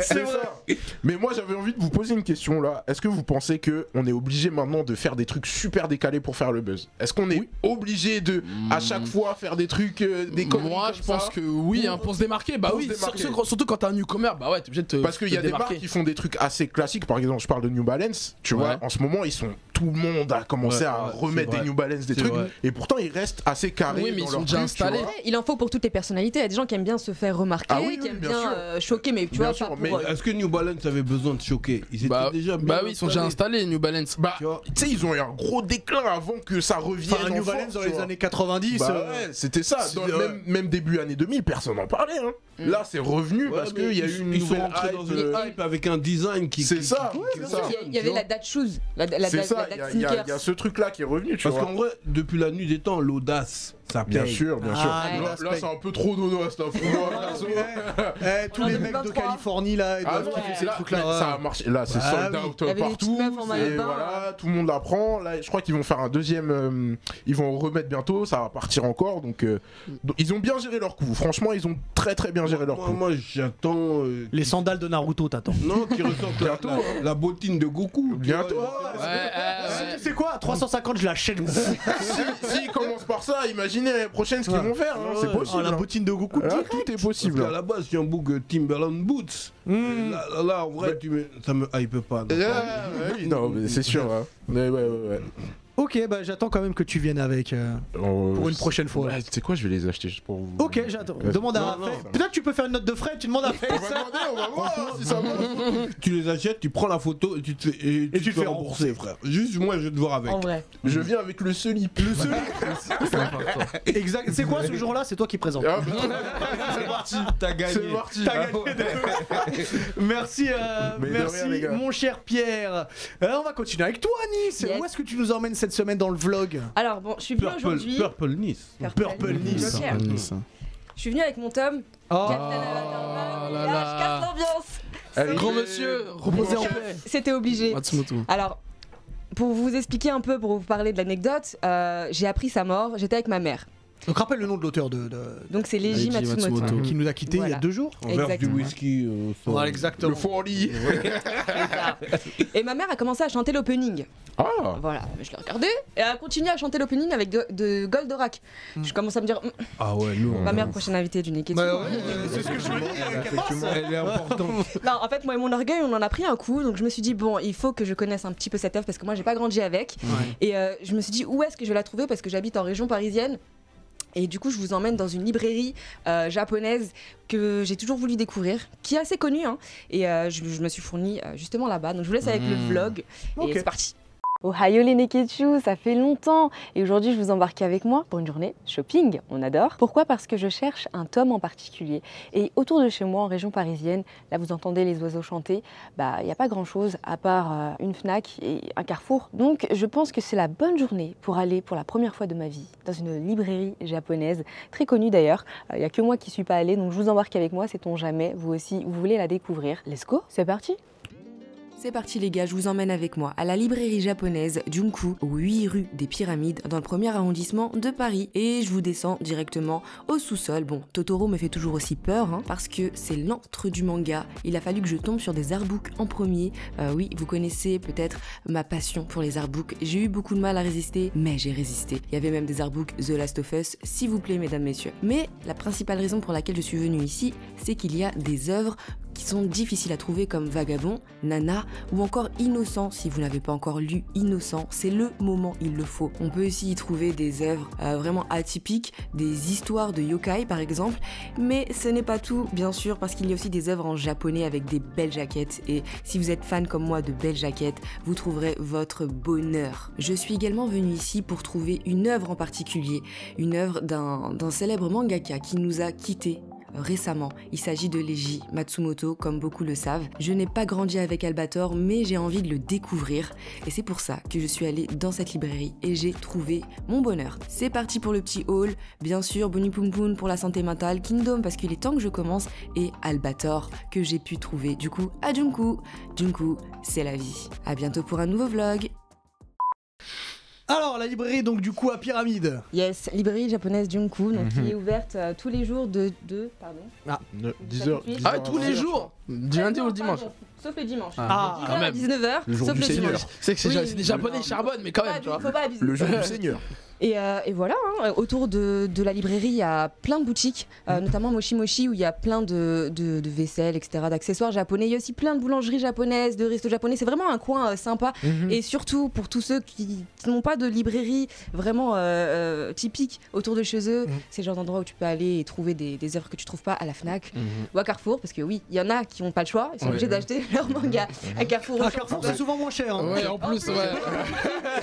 C'est ça. Mais moi j'avais envie de vous poser une question là. Est-ce que vous pensez que on est obligé maintenant de faire des trucs super décalés pour faire le buzz? Est-ce qu'on est obligé de à chaque fois faire des trucs euh, des Moi, comme je pense ça? que oui, hein, pour se démarquer, bah Pour oui, démarquer. surtout quand t'es un newcomer, bah ouais, t'es obligé de te Parce qu'il y a des marques qui font des trucs assez classiques. Par exemple, je parle de New Balance. Tu Ouais. vois, en ce moment, ils sont tout le monde a commencé Ouais, à ouais, remettre des. New Balance, des trucs. vrai. Et pourtant, ils restent assez carrés. Oui, mais dans ils sont leur déjà truc, installés. il en faut pour toutes les personnalités. Il y a des gens qui aiment bien se faire remarquer, Ah oui, qui oui, aiment bien euh, choquer, mais tu Bien vois, sûr, pas mais- euh, Est-ce que New Balance avait besoin de choquer? Ils étaient Bah, déjà bien bah oui, ils sont déjà installés. New Balance. Bah, Tu vois? tu sais, ils ont eu un gros déclin avant que ça revienne. Enfin, New Balance dans les années 90. Bah euh, ouais, c'était ça. Dans ouais. même, même début années 2000, personne n'en parlait. hein. Là, c'est revenu Ouais, parce qu'il y a eu une Ils sont nouvelle rentrés hype. dans une hype avec un design qui. C'est ça. Il y avait la date shoes, C'est ça, il y, a- ce truc-là qui est revenu, tu Parce vois. qu'en vrai, depuis la nuit des temps, l'audace, ça Bien paye. sûr, bien sûr. Ah, Ouais. Là, là, c'est un peu trop dodo à moi. perso. Eh, tous les a mecs de 23. Californie là, ils Ah doivent non, kiffer ces là, trucs-là. là, ça a marché. Là, c'est Bah sold out partout. voilà, tout le monde l'apprend. Là, je crois qu'ils vont faire un deuxième. euh, ils vont remettre bientôt. Ça va partir encore. Donc, euh, donc, ils ont bien géré leur coup. Franchement, ils ont très très bien géré leur coup. moi, j'attends. euh, Les sandales de Naruto, t'attends. Non, qui ressortent Bientôt, la, hein. la bottine de Goku. Bientôt. Ouais, euh, Tu sais quoi À 350, je l'achète. si, S'ils commencent par ça, imaginez l'année prochaine ce qu'ils Ouais. vont faire. hein, Ouais. C'est Oh, possible. la hein. bottine de Goku. Tout est Parce possible. qu'à la base, j'ai un book euh, Timberland Boots. Mmh. Là, là, là, en vrai, tu me- ça me hype pas. donc, Ah, euh, oui, non, mais c'est sûr. hein. Ouais, ouais, ouais, ouais. Ok, bah j'attends quand même que tu viennes avec euh, Oh, pour une prochaine fois. Tu sais quoi, je vais les acheter juste pour vous. Ok, j'attends. Ouais. Demande à Raphaël. Peut-être tu peux faire une note de frais, tu demandes à On Raphaël. va demander, on va voir si ça marche. Tu les achètes, tu prends la photo et tu te fais, et tu te fais rembourser, frère. Juste moi, je vais te voir avec. En vrai. Je viens avec le solip. Le solip. Exact. C'est quoi ce jour-là? C'est toi qui présente. Ah, bah, c'est parti. T'as gagné. C'est parti. T'as gagné. merci, euh, merci, rien, mon cher Pierre. Euh, on va continuer avec toi, Nice. Yes. Où est-ce que tu nous emmènes cette semaine dans le vlog Alors bon, je suis venue Purple, aujourd'hui. Purple Nice. Purple Nice. Je suis venue avec mon tome. Oh. Captain Avatar, là là, là. je casse l'ambiance. Allez. Grand monsieur, reposez en paix. C'était obligé. Matsumoto. Alors, pour vous expliquer un peu, pour vous parler de l'anecdote, euh, j'ai appris sa mort. J'étais avec ma mère. Donc rappelle le nom de l'auteur de, de- Donc c'est Leiji Matsumoto. Matsumoto. qui nous a quittés il y a deux jours. On verse du Exactement. whisky. euh, sans- Voilà, exactement. Le fourli. Et ma mère a commencé à chanter l'opening. Ah. Voilà, je l'ai regardé. Et elle a continué à chanter l'opening avec de, de Goldorak. Je commence à me dire, Hum, Ah ouais, lourd. ma mère, prochaine invitée du Neketsu. Bah ouais, c'est ce que je me dis. passe. Elle est importante. Non, en fait, moi et mon orgueil, on en a pris un coup. Donc je me suis dit, bon, il faut que je connaisse un petit peu cette œuvre parce que moi, j'ai pas grandi avec. Et euh, je me suis dit, où est-ce que je vais la trouver Parce que j'habite en région parisienne. Et du coup, je vous emmène dans une librairie euh, japonaise que j'ai toujours voulu découvrir, qui est assez connue. hein. et euh, je, je me suis fournie euh, justement là-bas. Donc je vous laisse avec le Mm. vlog. Ok. Et c'est parti. Ohio les Neketsu, ça fait longtemps. Et aujourd'hui je vous embarque avec moi pour une journée shopping, on adore. Pourquoi? Parce que je cherche un tome en particulier. Et autour de chez moi en région parisienne, là vous entendez les oiseaux chanter, bah il n'y a pas grand chose à part euh, une Fnac et un carrefour. Donc je pense que c'est la bonne journée pour aller pour la première fois de ma vie dans une librairie japonaise, très connue d'ailleurs. Euh, Il n'y a que moi qui suis pas allée donc je vous embarque avec moi, sait-on jamais, vous aussi vous voulez la découvrir. Let's go, c'est parti c'est parti les gars, je vous emmène avec moi à la librairie japonaise Junku, au 8 rue des Pyramides, dans le premier arrondissement de Paris. Et je vous descends directement au sous-sol. Bon, Totoro me fait toujours aussi peur, hein, parce que c'est l'antre du manga. Il a fallu que je tombe sur des artbooks en premier. Euh, oui, vous connaissez peut-être ma passion pour les artbooks. J'ai eu beaucoup de mal à résister, mais j'ai résisté. Il y avait même des artbooks The Last of Us, s'il vous plaît mesdames, messieurs. Mais la principale raison pour laquelle je suis venue ici, c'est qu'il y a des œuvres qui sont difficiles à trouver comme Vagabond, Nana ou encore Innocent. Si vous n'avez pas encore lu Innocent, c'est le moment, il le faut. On peut aussi y trouver des œuvres euh, vraiment atypiques, des histoires de yokai par exemple, mais ce n'est pas tout, bien sûr, parce qu'il y a aussi des œuvres en japonais avec des belles jaquettes. Et si vous êtes fan comme moi de belles jaquettes, vous trouverez votre bonheur. Je suis également venue ici pour trouver une œuvre en particulier, une œuvre d'un célèbre mangaka qui nous a quittés récemment. Il s'agit de Leiji Matsumoto, comme beaucoup le savent. Je n'ai pas grandi avec Albator, mais j'ai envie de le découvrir. Et c'est pour ça que je suis allée dans cette librairie et j'ai trouvé mon bonheur. C'est parti pour le petit haul. Bien sûr, Bonnie Poum Poum pour la santé mentale, Kingdom parce qu'il est temps que je commence, et Albator que j'ai pu trouver. Du coup, à Junku. Junku, c'est la vie. À bientôt pour un nouveau vlog. Alors, la librairie, donc, du coup, à Pyramide. Yes, librairie japonaise Junku, donc qui est ouverte euh, tous les jours de, de pardon. 10h. Ah, tous les jours Du lundi au dimanche Sauf le dimanche. Ah, De 10h quand à même. 19h, Le jour sauf le dimanche. C'est que c'est japonais, ils charbonnent, mais quand même, tu vois. Le jour du Seigneur. Et, euh, et voilà, hein, autour de, de la librairie, il y a plein de boutiques, euh, notamment Moshi Moshi, où il y a plein de, de, de vaisselle, etc., d'accessoires japonais. Il y a aussi plein de boulangeries japonaises, de restos japonais. C'est vraiment un coin euh, sympa. Mhm. Et surtout, pour tous ceux qui n'ont pas de librairie vraiment euh, euh, typique autour de chez eux, Mhm. c'est le genre d'endroit où tu peux aller et trouver des, des œuvres que tu trouves pas à la Fnac ou à Carrefour. Parce que oui, il y en a qui n'ont pas le choix, ils sont Ouais. obligés d'acheter leur manga à Carrefour. À Carrefour, c'est souvent moins cher. hein. Ouais, en plus, ouais.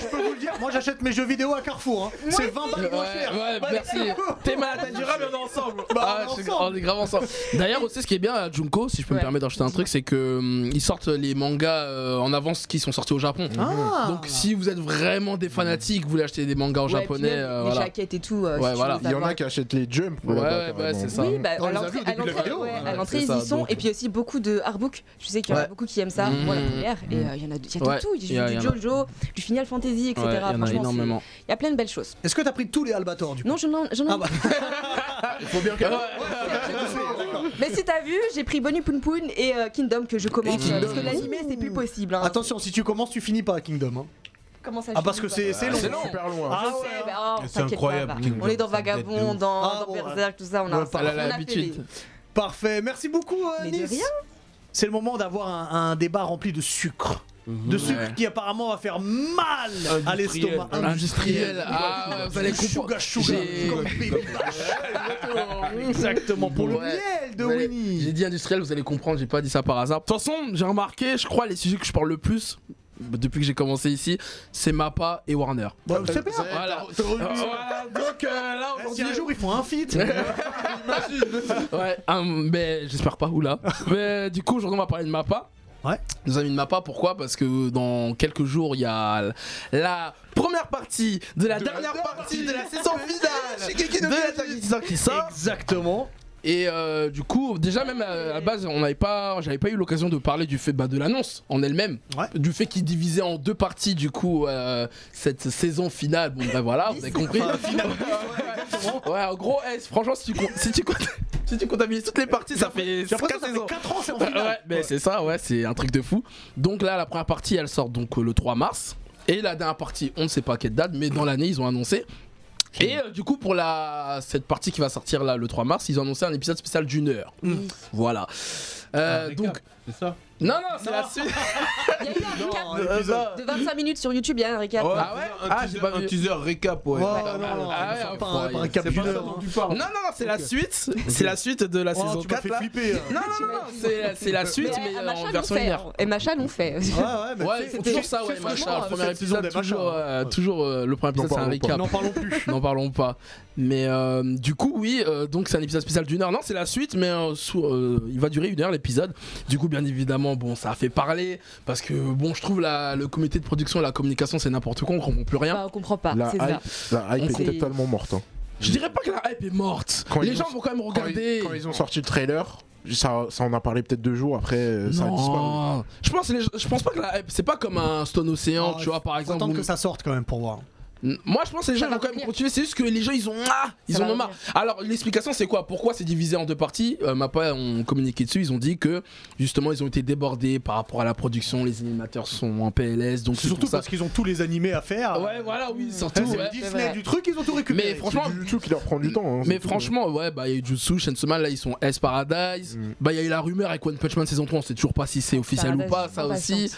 Je peux vous le dire, moi j'achète mes jeux vidéo à Carrefour. hein. C'est 20 balles moins cher. Ouais, Bah, merci. T'es malade, t'as du rap, on est ensemble. Bah, Ah, on est ensemble. on est grave ensemble. D'ailleurs, aussi, ce qui est bien à Junko, si je peux me permettre d'ajouter un truc, c'est que hum, ils sortent les mangas euh, en avance qui sont sortis au Japon. Ah. Donc, si vous êtes vraiment des fanatiques, vous voulez acheter des mangas en japonais, même euh, les voilà. jaquettes et tout. euh, Ouais, si tu voilà. veux Il y en a qui achètent les jumps. Ouais, ouais, carrément. c'est ça. Oui, bah, On à l'entrée, ils y sont. Et puis aussi beaucoup de artbooks. Je sais qu'il y en a beaucoup qui aiment ça. Mhm. Moi, la première. Et il y en a, il y a de tout. Il y a- du. Jojo, du Final Fantasy, etc. Il y en a énormément. Il y a plein de belles choses. Est-ce que t'as pris tous les Albators du coup Non, je n'en j'en ai. Ah bah. Il faut bien que. Mais si t'as vu, j'ai pris Bonnie Poon Poon et euh, Kingdom que je commence. Euh. Parce que l'animé, c'est plus possible. hein. Attention, si tu commences, tu finis pas à Kingdom. hein. Comment ça Ah, je parce que finis c'est c'est C'est long. super loin. Ah Je ouais, hein. bah, oh, C'est t'inquiète incroyable, pas, va. Kingdom, On est dans ça date de Vagabond, ouf. dans, Ah, dans bon, Berserk, tout ça. On a, on Elle a a fait l'habitude. les- Parfait. Merci beaucoup, euh, Mais de Nice. rien. C'est le moment d'avoir un, un débat rempli de sucre. De sucre Ouais. qui apparemment va faire mal à l'estomac. Industriel. Ah, vous allez comprendre. Exactement, pour le miel de Winnie. J'ai dit industriel, vous allez comprendre, j'ai pas dit ça par hasard. De toute façon, j'ai remarqué, je crois, les sujets que je parle le plus depuis que j'ai commencé ici, c'est Mappa et Warner. Bah, c'est bien. Voilà. Voilà, donc euh, là Si aujourd'hui. un jour ils font un feat. Ouais, mais j'espère pas, oula. mais du coup, aujourd'hui, on va parler de Mappa. Ouais. Nous avons mis de Mappa, pourquoi? Parce que dans quelques jours, il y a la première partie de la De la dernière partie de la saison finale de la qui sort. Exactement. Et euh, du coup, déjà même à la base, on n'avait pas, j'avais pas eu l'occasion de parler du fait bah, de l'annonce en elle-même, Ouais. du fait qu'il divisait en deux parties du coup euh, cette saison finale. Bon bah voilà, vous avez compris. Ouais, en gros, eh, franchement, si tu, si tu, comptes- si tu comptabilises toutes les parties, ça fait J'ai l'impression que 4 ça fait saisons. 4 ans, c'est en Ouais, finale. ouais, mais c'est ça, ouais, c'est un truc de fou. Donc là, la première partie, elle sort donc euh, le 3 mars. Et la dernière partie, on ne sait pas quelle date, mais dans l'année, ils ont annoncé. Et euh, du coup, pour la cette partie qui va sortir là le 3 mars, ils ont annoncé un épisode spécial d'une heure. Voilà. Euh, récap, donc, C'est ça non, non, c'est la suite. Il y a eu un récap Non, épisode. non. de 25 minutes sur YouTube, il y a un récap. Ouais, Ah ouais un Ah, teaser- j'ai pas un vu. teaser récap, ouais. Ouais, non, non, Ah c'est ouais, pas un- pas cap d'une heure, hein. Non, non, non, c'est la suite. C'est la suite de la Oh, saison tu m'as 4 fait là. flipper. hein. Non, non, non, non, c'est c'est la suite, mais, euh, en l'ont version linéaire. hein. Et Macha l'ont fait. Ouais, ouais, mais Ouais, c'est- toujours ça, ouais, machin. franchement, Le premier cette saison épisode, des machins, toujours, euh, euh, le premier épisode, c'est un récap. N'en parlons plus. N'en parlons pas. Mais euh, du coup, oui, euh, donc c'est un épisode spécial d'une heure. Non, c'est la suite, mais euh, sous- euh, il va durer une heure l'épisode. Du coup, bien évidemment, bon, ça a fait parler parce que bon, je trouve la, le comité de production, la communication, c'est n'importe quoi, on comprend plus rien. Bah, on comprend pas, La ça. hype, la hype On est totalement morte. hein. Je dirais pas que la hype est morte. Quand Les ils gens ont- vont quand même Quand ils, regarder. quand ils ont sorti le trailer, ça, ça en a parlé peut-être deux jours après, euh, ça a disparu. non, je pense, je pense pas que la hype, c'est pas comme un Stone Océan, Ah, tu vois, par Faut exemple. attendre où- que ça sorte quand même pour voir. Moi, je pense que les gens vont quand même continuer. C'est juste que les gens, ils ont, ah, ils en ont marre. Alors, l'explication, c'est quoi? Pourquoi c'est divisé en deux parties? Euh, Mappa ont communiqué dessus. Ils ont dit que justement, ils ont été débordés par rapport à la production. Les animateurs sont en PLS, donc surtout ça. parce qu'ils ont tous les animés à faire. Ouais, voilà, oui, C'est surtout. le ouais. Disney du truc, ils ont tout récupéré. Mais franchement, YouTube qui leur prend du temps. hein, Mais tout. franchement, ouais, bah il y a eu Jutsu, Chainsaw Man, là ils sont S Paradise. Mm. Bah il y a eu la rumeur avec One Punch Man saison 3, on sait toujours pas si c'est officiel ou pas, ça aussi.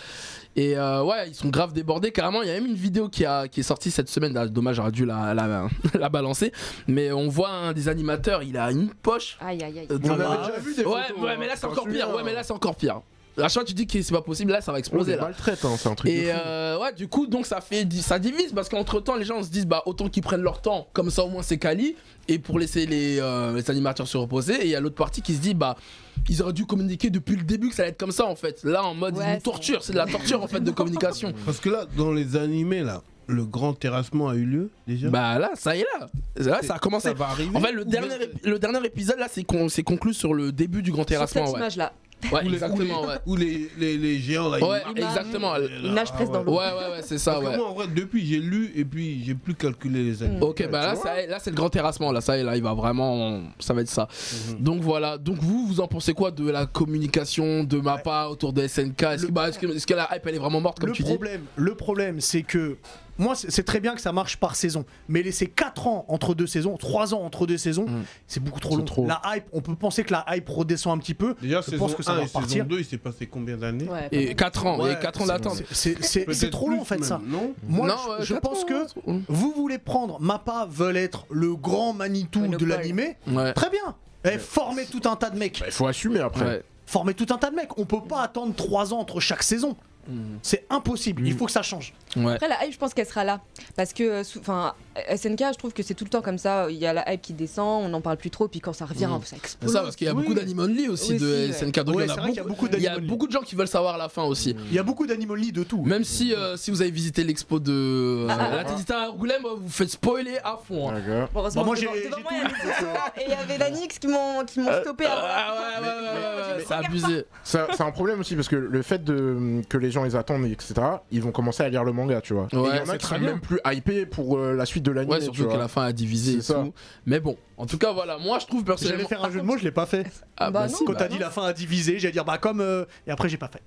Et euh, ouais, ils sont grave débordés carrément. Il y a même une vidéo qui, a, qui est sortie cette semaine. Ah, Dommage, j'aurais dû la, la, la balancer. Mais on voit un des animateurs, il a une poche. Aïe aïe aïe. euh, On avait déjà vu des Ouais, photos, ouais, hein, mais là c'est encore pire. Ouais, mais là c'est encore pire. À chaque fois tu dis que c'est pas possible, là ça va exploser là. maltraite, hein, c'est un truc de Et fou. euh, ouais, du coup, donc ça fait ça divise parce qu'entre temps, les gens se disent bah autant qu'ils prennent leur temps, comme ça au moins c'est quali, et pour laisser les, euh, les animateurs se reposer. Et il y a l'autre partie qui se dit bah ils auraient dû communiquer depuis le début que ça allait être comme ça en fait. Là en mode Ouais, ils nous c'est- torturent, c'est de la torture en fait de communication. Parce que là, dans les animés, là, le grand terrassement a eu lieu déjà? Bah là, ça y est là, là ça a commencé. Ça va arriver En fait, le dernier, épi- le dernier épisode là, c'est con- c'est conclu sur le début du grand Sur terrassement. cette Ouais, image là. Ouais Ou les- exactement. ou les, Ouais, ou les, les, les géants là. ouais ils- exactement. Ouais, Image presse dans ouais. l'eau. ouais, ouais, c'est ça. Parce que Ouais. moi, en vrai, depuis, j'ai lu et puis j'ai plus calculé les animés. Ok, bah là, ça, là c'est le grand terrassement. Là, ça y est, là, il va vraiment. Ça va être ça. Mhm. Donc voilà. Donc vous, vous en pensez quoi de la communication de Mappa autour de SNK Est-ce Le- que, bah, est-ce que, est-ce que la hype elle est vraiment morte comme le tu dis? problème, le problème, c'est que moi, c'est c'est très bien que ça marche par saison, mais laisser 4 ans entre deux saisons, 3 ans entre deux saisons, Mm. c'est beaucoup trop long. trop. La hype, on peut penser que la hype redescend un petit peu. Déjà, Je pense que ça 1 va et saison 2, il s'est passé combien d'années Ouais, Et 4 ans, Ouais, et 4 ans c'est- d'attente. C'est- trop long en fait ça. Non Moi, Non, je, ouais, je quatre pense ans, que vous voulez prendre Mappa veulent être le grand Manitou de l'animé. Ouais. Très bien. Et former tout un tas de mecs. Bah, Il faut assumer après. Former tout un tas de mecs. On peut pas attendre 3 ans entre chaque saison. Mhm. C'est impossible. Il faut que ça change. Ouais. Après la hype, je pense qu'elle sera là parce que euh, enfin SNK, je trouve que c'est tout le temps comme ça. Il y a la hype qui descend, on n'en parle plus trop, puis quand ça revient, Mhm. ça C'est explose. ça, parce qu'il y a Oui. beaucoup d'anime only aussi de. SNK. Donc Ouais, il y en c'est a vrai qu'il y a beaucoup, il y a d'anime only. beaucoup de gens qui veulent savoir la fin aussi. Il y a beaucoup d'animali de tout. Même si, euh, si vous avez visité l'expo de euh, Ah, ah, la Tédita à Angoulême, vous faites spoiler à fond. hein. Bon, heureusement Bah, moi, j'ai- gens, et il y avait l'Anix qui m'ont qui m'ont stoppé. avant. Ah ouais, ouais, ouais, ouais, ouais, ouais, c'est abusé. Ça- C'est un problème aussi parce que le fait de, que les gens les attendent, etc., ils vont commencer à lire le manga, tu vois. Ouais, il y en c'est a qui sont même plus hypés pour euh, la suite de l'anime. Ouais, surtout que la fin a divisé et ça. tout. Mais bon, en tout cas, voilà, moi je trouve J'allais personnellement. faire un jeu de mots, je l'ai pas fait. Ah, Bah bah, non, si, Quand bah, t'as dit la fin à diviser, j'allais dire bah comme euh, et après j'ai pas fait.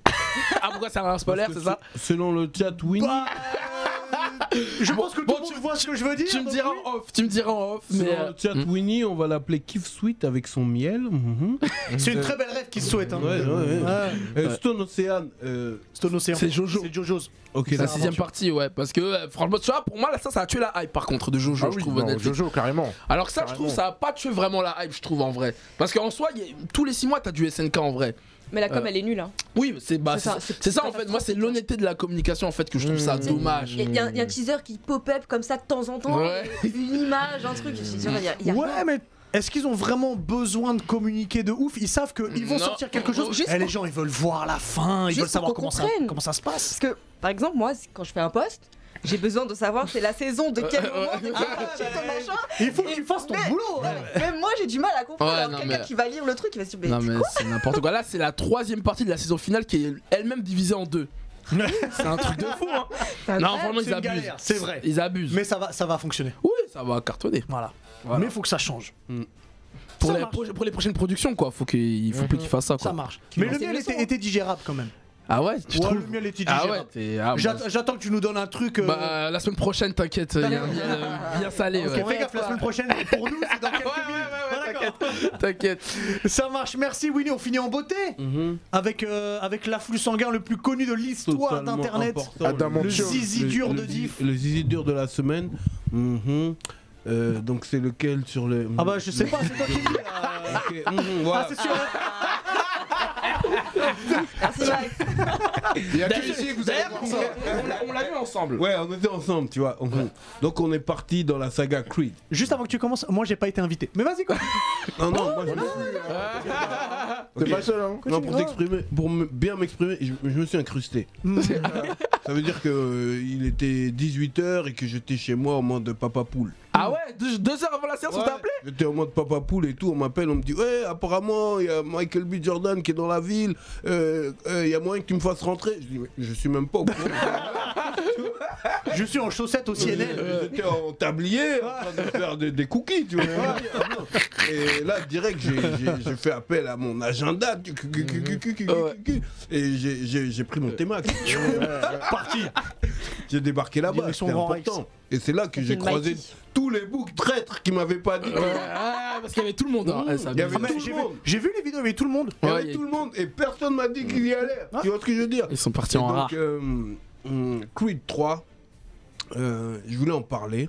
Ah, pourquoi c'est un spoiler, Parce que c'est ça se- Selon le chat, Winnie. Bah, je pense que tout bon, le monde tu- voit ce que je veux dire. Tu me diras oui. en off, tu me diras en off. Mais euh, le chat. Winnie, on va l'appeler Kiff Sweet avec son miel. mhm. C'est une très belle rêve qui se souhaite. Hein. Ouais, ouais, ouais. Ouais. Euh, Stone Ocean. euh, Stone Ocean. C'est Jojo. C'est Jojo's. Ok, c'est la sixième partie, ouais. Parce que euh, franchement, tu vois, pour moi, là, ça, ça a tué la hype par contre de Jojo, Ah je oui, trouve. non. Jojo, carrément. Alors que ça, je trouve, ça a pas tué vraiment la hype, je trouve, en vrai. Parce qu'en soi, il y a- tous les 6 mois, t'as du SNK en vrai. Mais la com, Euh, elle est nulle. Hein. Oui, c'est bah, C'est c'est ça, c'est ça, en fait. Moi, c'est l'honnêteté de la communication en fait que je trouve ça Mmh. dommage. Il y, a- il y a un- il y a un teaser qui pop-up comme ça de temps en temps, Ouais. une image, un truc. je suis sûre, il y a- y a Ouais, rien. mais est-ce qu'ils ont vraiment besoin de communiquer de ouf? Ils savent qu'ils vont Non. sortir quelque chose. Juste Eh, les gens, ils veulent voir la fin. Ils Juste veulent savoir comment ça, comment ça se passe. Parce que, par exemple, moi, quand je fais un post, j'ai besoin de savoir c'est la saison de quel moment, de quel machin. Il faut que tu fasses ton Mais- boulot. Même moi, j'ai du mal à comprendre. Ouais, Alors, non, quelqu'un mais- qui va lire le truc, il va se dire, mais Non c'est mais c'est n'importe quoi. Là, c'est la troisième partie de la saison finale qui est elle-même divisée en deux. c'est un truc de fou. Hein. Non, vraiment, ils abusent. c'est vrai. Ils abusent. Mais ça va, ça va fonctionner. Oui, ça va cartonner. Voilà. Voilà. Mais il faut que ça change. Pour, les, pro- pour les prochaines productions, quoi. Faut qu'il faut plus qu'ils fassent ça, quoi. Ça marche. Mais le miel était digérable quand même. Ah ouais, tu Ouais, trouves le miel Ah ouais, ah, J'at- J'attends que tu nous donnes un truc. euh, bah, la semaine prochaine, t'inquiète, il y a un miel euh, bien salé. ok, ouais. fais gaffe, la semaine prochaine, pour nous, c'est dans quelques Ouais, ouais, minutes. ouais, ouais, d'accord. T'inquiète. Ça marche, merci Winnie, on finit en beauté Mhm. avec, euh, avec l'afflux sanguin le plus connu de l'histoire d'internet. Le zizi dur de Diff. Le zizi dur de la semaine. Mhm. Euh, donc c'est lequel sur le. Ah bah je sais pas, c'est toi qui dis là. Mhm, voilà. Ah c'est sûr. Merci, Max. Il y a que ici que vous allez D'ailleurs, voir on l'a- on l'a vu ensemble. Ouais, on était ensemble, tu vois. Donc on est parti dans la saga Creed. Juste avant que tu commences, moi j'ai pas été invité. Mais vas-y quoi. Non, non, moi je T'es pas seul, hein Non, pour t'exprimer, pour me- bien m'exprimer, je, je me suis incrusté. Ça veut dire que euh, il était 18h et que j'étais chez moi au mode de papa poule. Ah ouais, deux, deux heures avant la séance, on t'a appelé J'étais en mode papa poule et tout, on m'appelle, on me dit Ouais, apparemment, il y a Michael B. Jordan qui est dans la ville, euh, euh, il y a moyen que tu me fasses rentrer. Je dis Mais je suis même pas au courant. Je suis en chaussettes au CNN. Euh, J'étais en tablier en train de faire des, des cookies, tu vois. Et là, direct, j'ai- fait appel à mon agenda. Et j'ai- pris mon T-Max. Parti. J'ai débarqué là-bas. C'était important. Et c'est là que j'ai croisé tous les boucs traîtres qui m'avaient pas dit. Ouais, ah, parce qu'il y avait tout le monde. hein. Mmh. Ça Il y avait Ah, tout le monde. j'ai vu les vidéos avec tout le monde. Il y avait il y a- tout le monde et personne m'a dit qu'il y allait. Ah. Tu vois ce que je veux dire? Ils sont partis en donc, rare. euh, Creed 3, euh, je voulais en parler.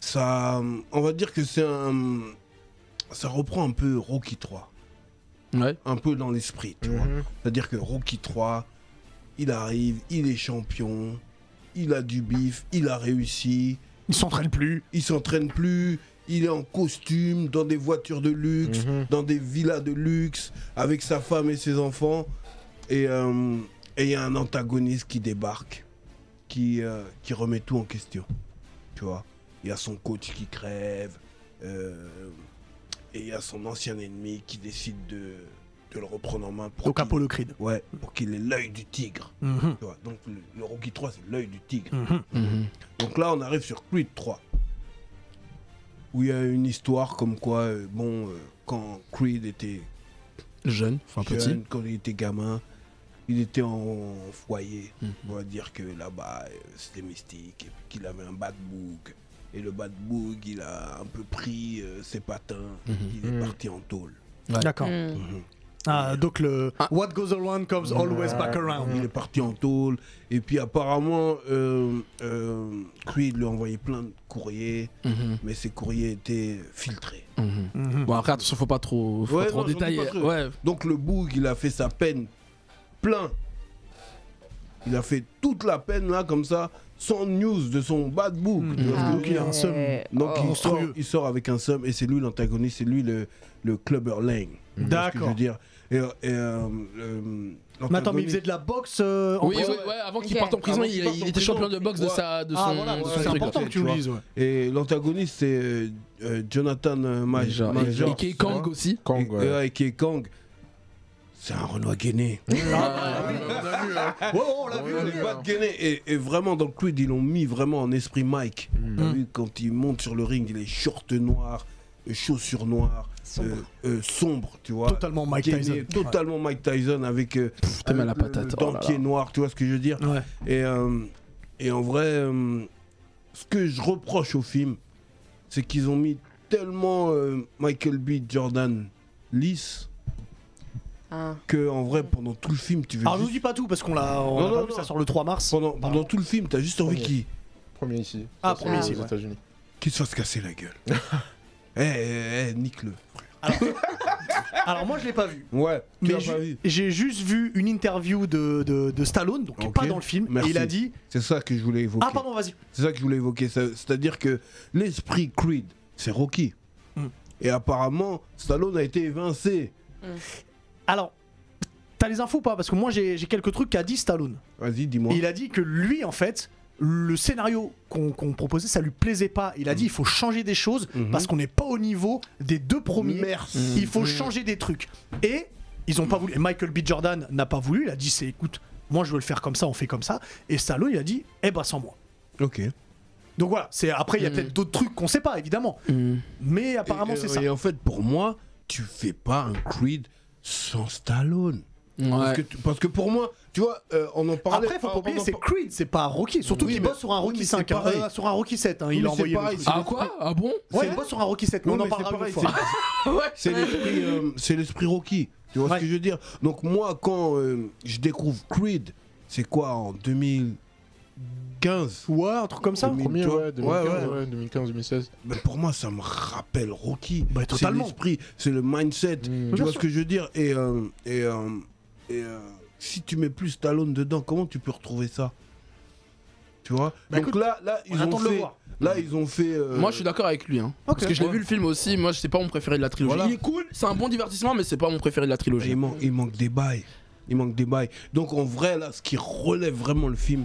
Ça, on va dire que c'est un. Ça reprend un peu Rocky 3, Ouais. un peu dans l'esprit, tu vois. Mhm. C'est-à-dire que Rocky 3, il arrive, il est champion, il a du bif, il a réussi, Ils s'entraînent plus. il s'entraîne plus, il est en costume, dans des voitures de luxe, Mhm. dans des villas de luxe, avec sa femme et ses enfants. Et euh, et il y a un antagoniste qui débarque, qui, euh, qui remet tout en question. Tu vois Il y a son coach qui crève, euh, et il y a son ancien ennemi qui décide de, de le reprendre en main pour Donc qu'il- Apollo Creed. Ouais, pour qu'il ait l'œil du tigre. Mhm. Tu vois Donc le, le Rocky 3, c'est l'œil du tigre. Mhm. Mhm. Donc là, on arrive sur Creed 3. Où il y a une histoire comme quoi, euh, bon, euh, quand Creed était Jeune, enfin petit. jeune, quand il était gamin, il était en foyer. On va dire que là-bas, euh, c'était mystique. Et puis qu'il avait un bad book. Et le bad book, il a un peu pris euh, ses patins. Il est parti en tôle. D'accord. Hmm. Mhm. Ah, donc le Ah. What goes around comes always back around. Il est parti en tôle. Et puis apparemment, euh, euh, Creed lui a envoyé plein de courriers. Mhm. Mais ces courriers étaient filtrés. Mhm. Mhm. Bon, après, attention, faut pas trop, faut Ouais, pas trop non, détailler. pas trop. Ouais. Donc le Boug, il a fait sa peine plein. Il a fait toute la peine là, comme ça, sans news de son bad book. Mm. Que Ah dire il a un seum. ouais. Donc Oh. il, sort, monstrueux. il sort avec un seum et c'est lui l'antagoniste, c'est lui le, le clubber Lang. D'accord. veux dire. Et, et, euh, euh, Mais attends, mais il faisait de la boxe euh, en Oui, oui, prison ouais, avant qu'il parte en prison, il, était prison, champion de boxe de, sa, de son, Ah voilà, son c'est truc. important que tu le dises. ouais. Et l'antagoniste c'est euh, euh, Jonathan euh, Major. Major. Et qui est Kang aussi. Kang, Et, qui est Kang. C'est un Renoir gainé. Ah, on a vu, hein. Ouais, on l'a vu. L'a. Pas de gainé. Et, et vraiment, dans le Creed, ils l'ont mis vraiment en esprit Mike. T'as Mhm. vu, quand il monte sur le ring, il est short noir, euh, chaussures noires, Sombre. euh, euh, sombre, tu vois. Totalement Mike Gainé, Tyson. Totalement Mike Tyson avec, euh, t'as mal avec la le- patate, le oh là dentier là. noir, tu vois ce que je veux dire. Ouais. Et, euh, et en vrai, euh, ce que je reproche au film, c'est qu'ils ont mis tellement euh, Michael B. Jordan lisse Ah. que en vrai, pendant tout le film, tu veux Alors je vous dis pas tout parce qu'on l'a on Non, l'a pas non, vu, non. ça sort le 3 mars. pendant, pendant tout le film, t'as juste envie qu'il Premier ici. Ah, premier aux ici, ouais. États-Unis. qu'il se fasse casser la gueule. Eh, eh, eh, nique-le. Alors moi je l'ai pas vu. Ouais, tu Mais l'as ju- pas vu. j'ai juste vu une interview de, de, de Stallone, donc qui est Ok. pas dans le film, Merci. et il a dit C'est ça que je voulais évoquer. Ah pardon, vas-y. C'est ça que je voulais évoquer. Ça- C'est-à-dire que l'esprit Creed, c'est Rocky. Mm. Et apparemment, Stallone a été évincé. Alors, t'as les infos ou pas? Parce que moi j'ai j'ai quelques trucs qu'a dit Stallone. Vas-y, dis-moi. Il a dit que lui en fait, le scénario qu'on proposait, ça lui plaisait pas. Il a dit il faut changer des choses Mhm. parce qu'on n'est pas au niveau des deux premiers. Merci. Il faut changer des trucs. Et ils ont pas voulu. et Michael B. Jordan n'a pas voulu. Il a dit c'est écoute, moi je veux le faire comme ça, on fait comme ça. Et Stallone il a dit eh ben sans moi. Ok. Donc voilà, c'est après il y a Mhm. peut-être d'autres trucs qu'on sait pas évidemment, Mhm. mais apparemment c'est euh, ça. Et en fait, pour moi, tu fais pas un Creed sans Stallone. Parce, Ouais. que, tu- parce que pour moi, tu vois, euh, on en parlait. Après, faut pas oublier, c'est Creed, c'est pas Rocky. Surtout Oui, qu'il mais- bosse sur un Rocky mais 5, c'est hein, euh, sur un Rocky 7. hein, Oui, il mais a envoyé pareil. Ah quoi Ah bon Ouais, c'est- il bosse sur un Rocky 7, mais Oui, on en mais c'est parlera une pareil, fois. c'est- Ouais. C'est l'esprit, euh, c'est l'esprit Rocky. Tu vois Ouais. ce que je veux dire Donc moi, quand euh, je découvre Creed, c'est quoi en 2015 Ouais, un truc comme ça. Mais Premier, tu vois, ouais, 2015, ouais, ouais. ouais, 2015-2016. Ben, Pour moi, ça me rappelle Rocky. Bah, totalement. C'est l'esprit, c'est le mindset. Mm. Tu vois ce que je veux dire? Et, euh, et, euh, et euh, si tu mets plus Stallone dedans, comment tu peux retrouver ça? Tu vois? Bah, Donc écoute, là, là, ils ont le fait. voir. Là, ils ont fait. euh, Moi, je suis d'accord avec lui. Hein. Parce que je l'ai Ouais. vu le film aussi. Moi, c'est pas mon préféré de la trilogie. Voilà. Il est cool, c'est un bon divertissement, mais c'est pas mon préféré de la trilogie. Il, man- il manque des bails. Il manque des bails. Donc en vrai, là, ce qui relève vraiment le film,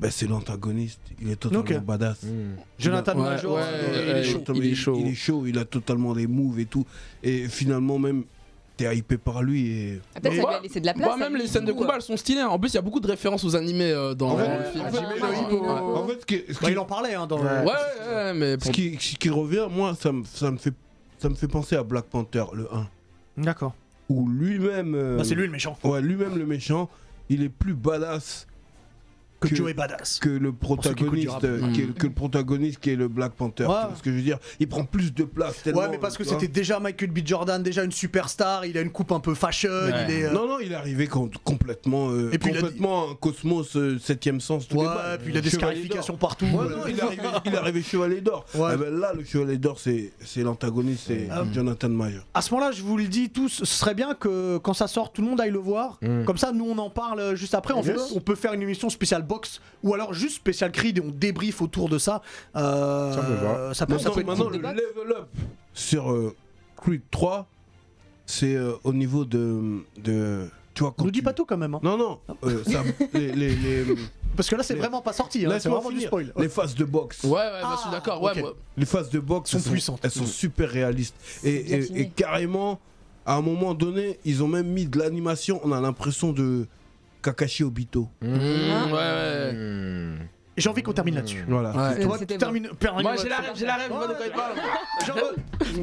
ben, c'est l'antagoniste. Il est totalement badass. Mm. Jonathan Major, ouais, euh, il ouais, est chaud. Totalement- il est chaud. Il est chaud, il a totalement des moves et tout. Et finalement, même, t'es hypé par lui et. Ah, Peut-être Mais- ça lui a laissé de la place. À même les scènes de combat, elles sont stylées. hein. En plus, il y a beaucoup de références aux animés euh, dans En fait- le film. Bah. Ouais. En fait, ce qui, ce Bah, il en parlait hein, dans. Ouais. Mais ce qui, ce qui revient, moi, ça me, ça, me fait, ça me fait penser à Black Panther, le 1. D'accord. Où lui-même. euh, Bah, c'est lui le méchant. Ouais, lui-même, le méchant, il est plus badass Que que- Joe est badass. que le protagoniste, qui est- Mm. que le protagoniste qui est le Black Panther. Ouais. Tu vois ce que je veux dire? Il prend plus de place. Tellement, Ouais, mais parce que c'était déjà Michael B. Jordan, déjà une superstar, il a une coupe un peu fashion, Ouais. il est. euh, Non, non, il est arrivé com- complètement, euh, Et puis il a complètement un cosmos euh, septième sens. tous les Ouais, balles. puis il a des Chevalier scarifications partout. Ouais, non, il est arrivé, il est arrivé chevalier d'or. Ouais. Eh ben là, le chevalier d'or, c'est c'est l'antagoniste, c'est Ah. Jonathan Major. À ce moment-là, je vous le dis tous, ce serait bien que quand ça sort, tout le monde aille le voir. Mm. Comme ça, nous, on en parle juste après. En fait, on peut faire une émission spéciale box ou alors juste spéciale Creed et on débrief autour de ça. Euh, Ça me va. ça peut, ça Maintenant, peut être maintenant, le level up sur euh, Creed 3, c'est euh, au niveau de, de. Tu vois, On quand nous dit tu- pas tout quand même. hein. Non, non, euh, ça- les, les, les, Parce que là, c'est Les- vraiment pas sorti. hein, C'est vraiment du finir. spoil. les phases de boxe. Ouais, ouais, bah, Ah, je suis d'accord. Ouais, moi- Les phases de boxe Sont puissantes. Elles sont super réalistes. Et carrément, à un moment donné, ils ont même mis de l'animation. On a l'impression de Kakashi Obito. Mmh, ouais, ouais. Hmm. J'ai envie qu'on termine là-dessus. Voilà. Ouais. Toi, tu bon. termines. termine- Moi, j'ai la rêve, j'ai la rêve. je vois de quoi il parle. Genre,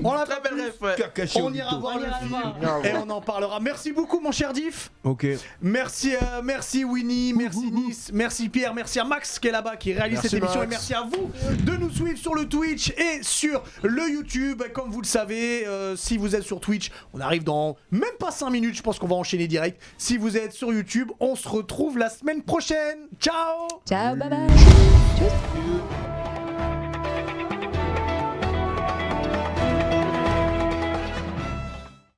on l'a Très belle rêve, On ira voir On le ira film voir. et on en parlera. Merci beaucoup, mon cher Diff. Ok. Merci, euh, merci Winnie, merci Nice, merci Pierre, merci à Max qui est là-bas, qui réalise Merci, cette émission, Max. et merci à vous de nous suivre sur le Twitch et sur le YouTube. Comme vous le savez, euh, si vous êtes sur Twitch, on arrive dans même pas 5 minutes, je pense qu'on va enchaîner direct. Si vous êtes sur YouTube, on se retrouve la semaine prochaine. Ciao Ciao, bye bye. Cheers.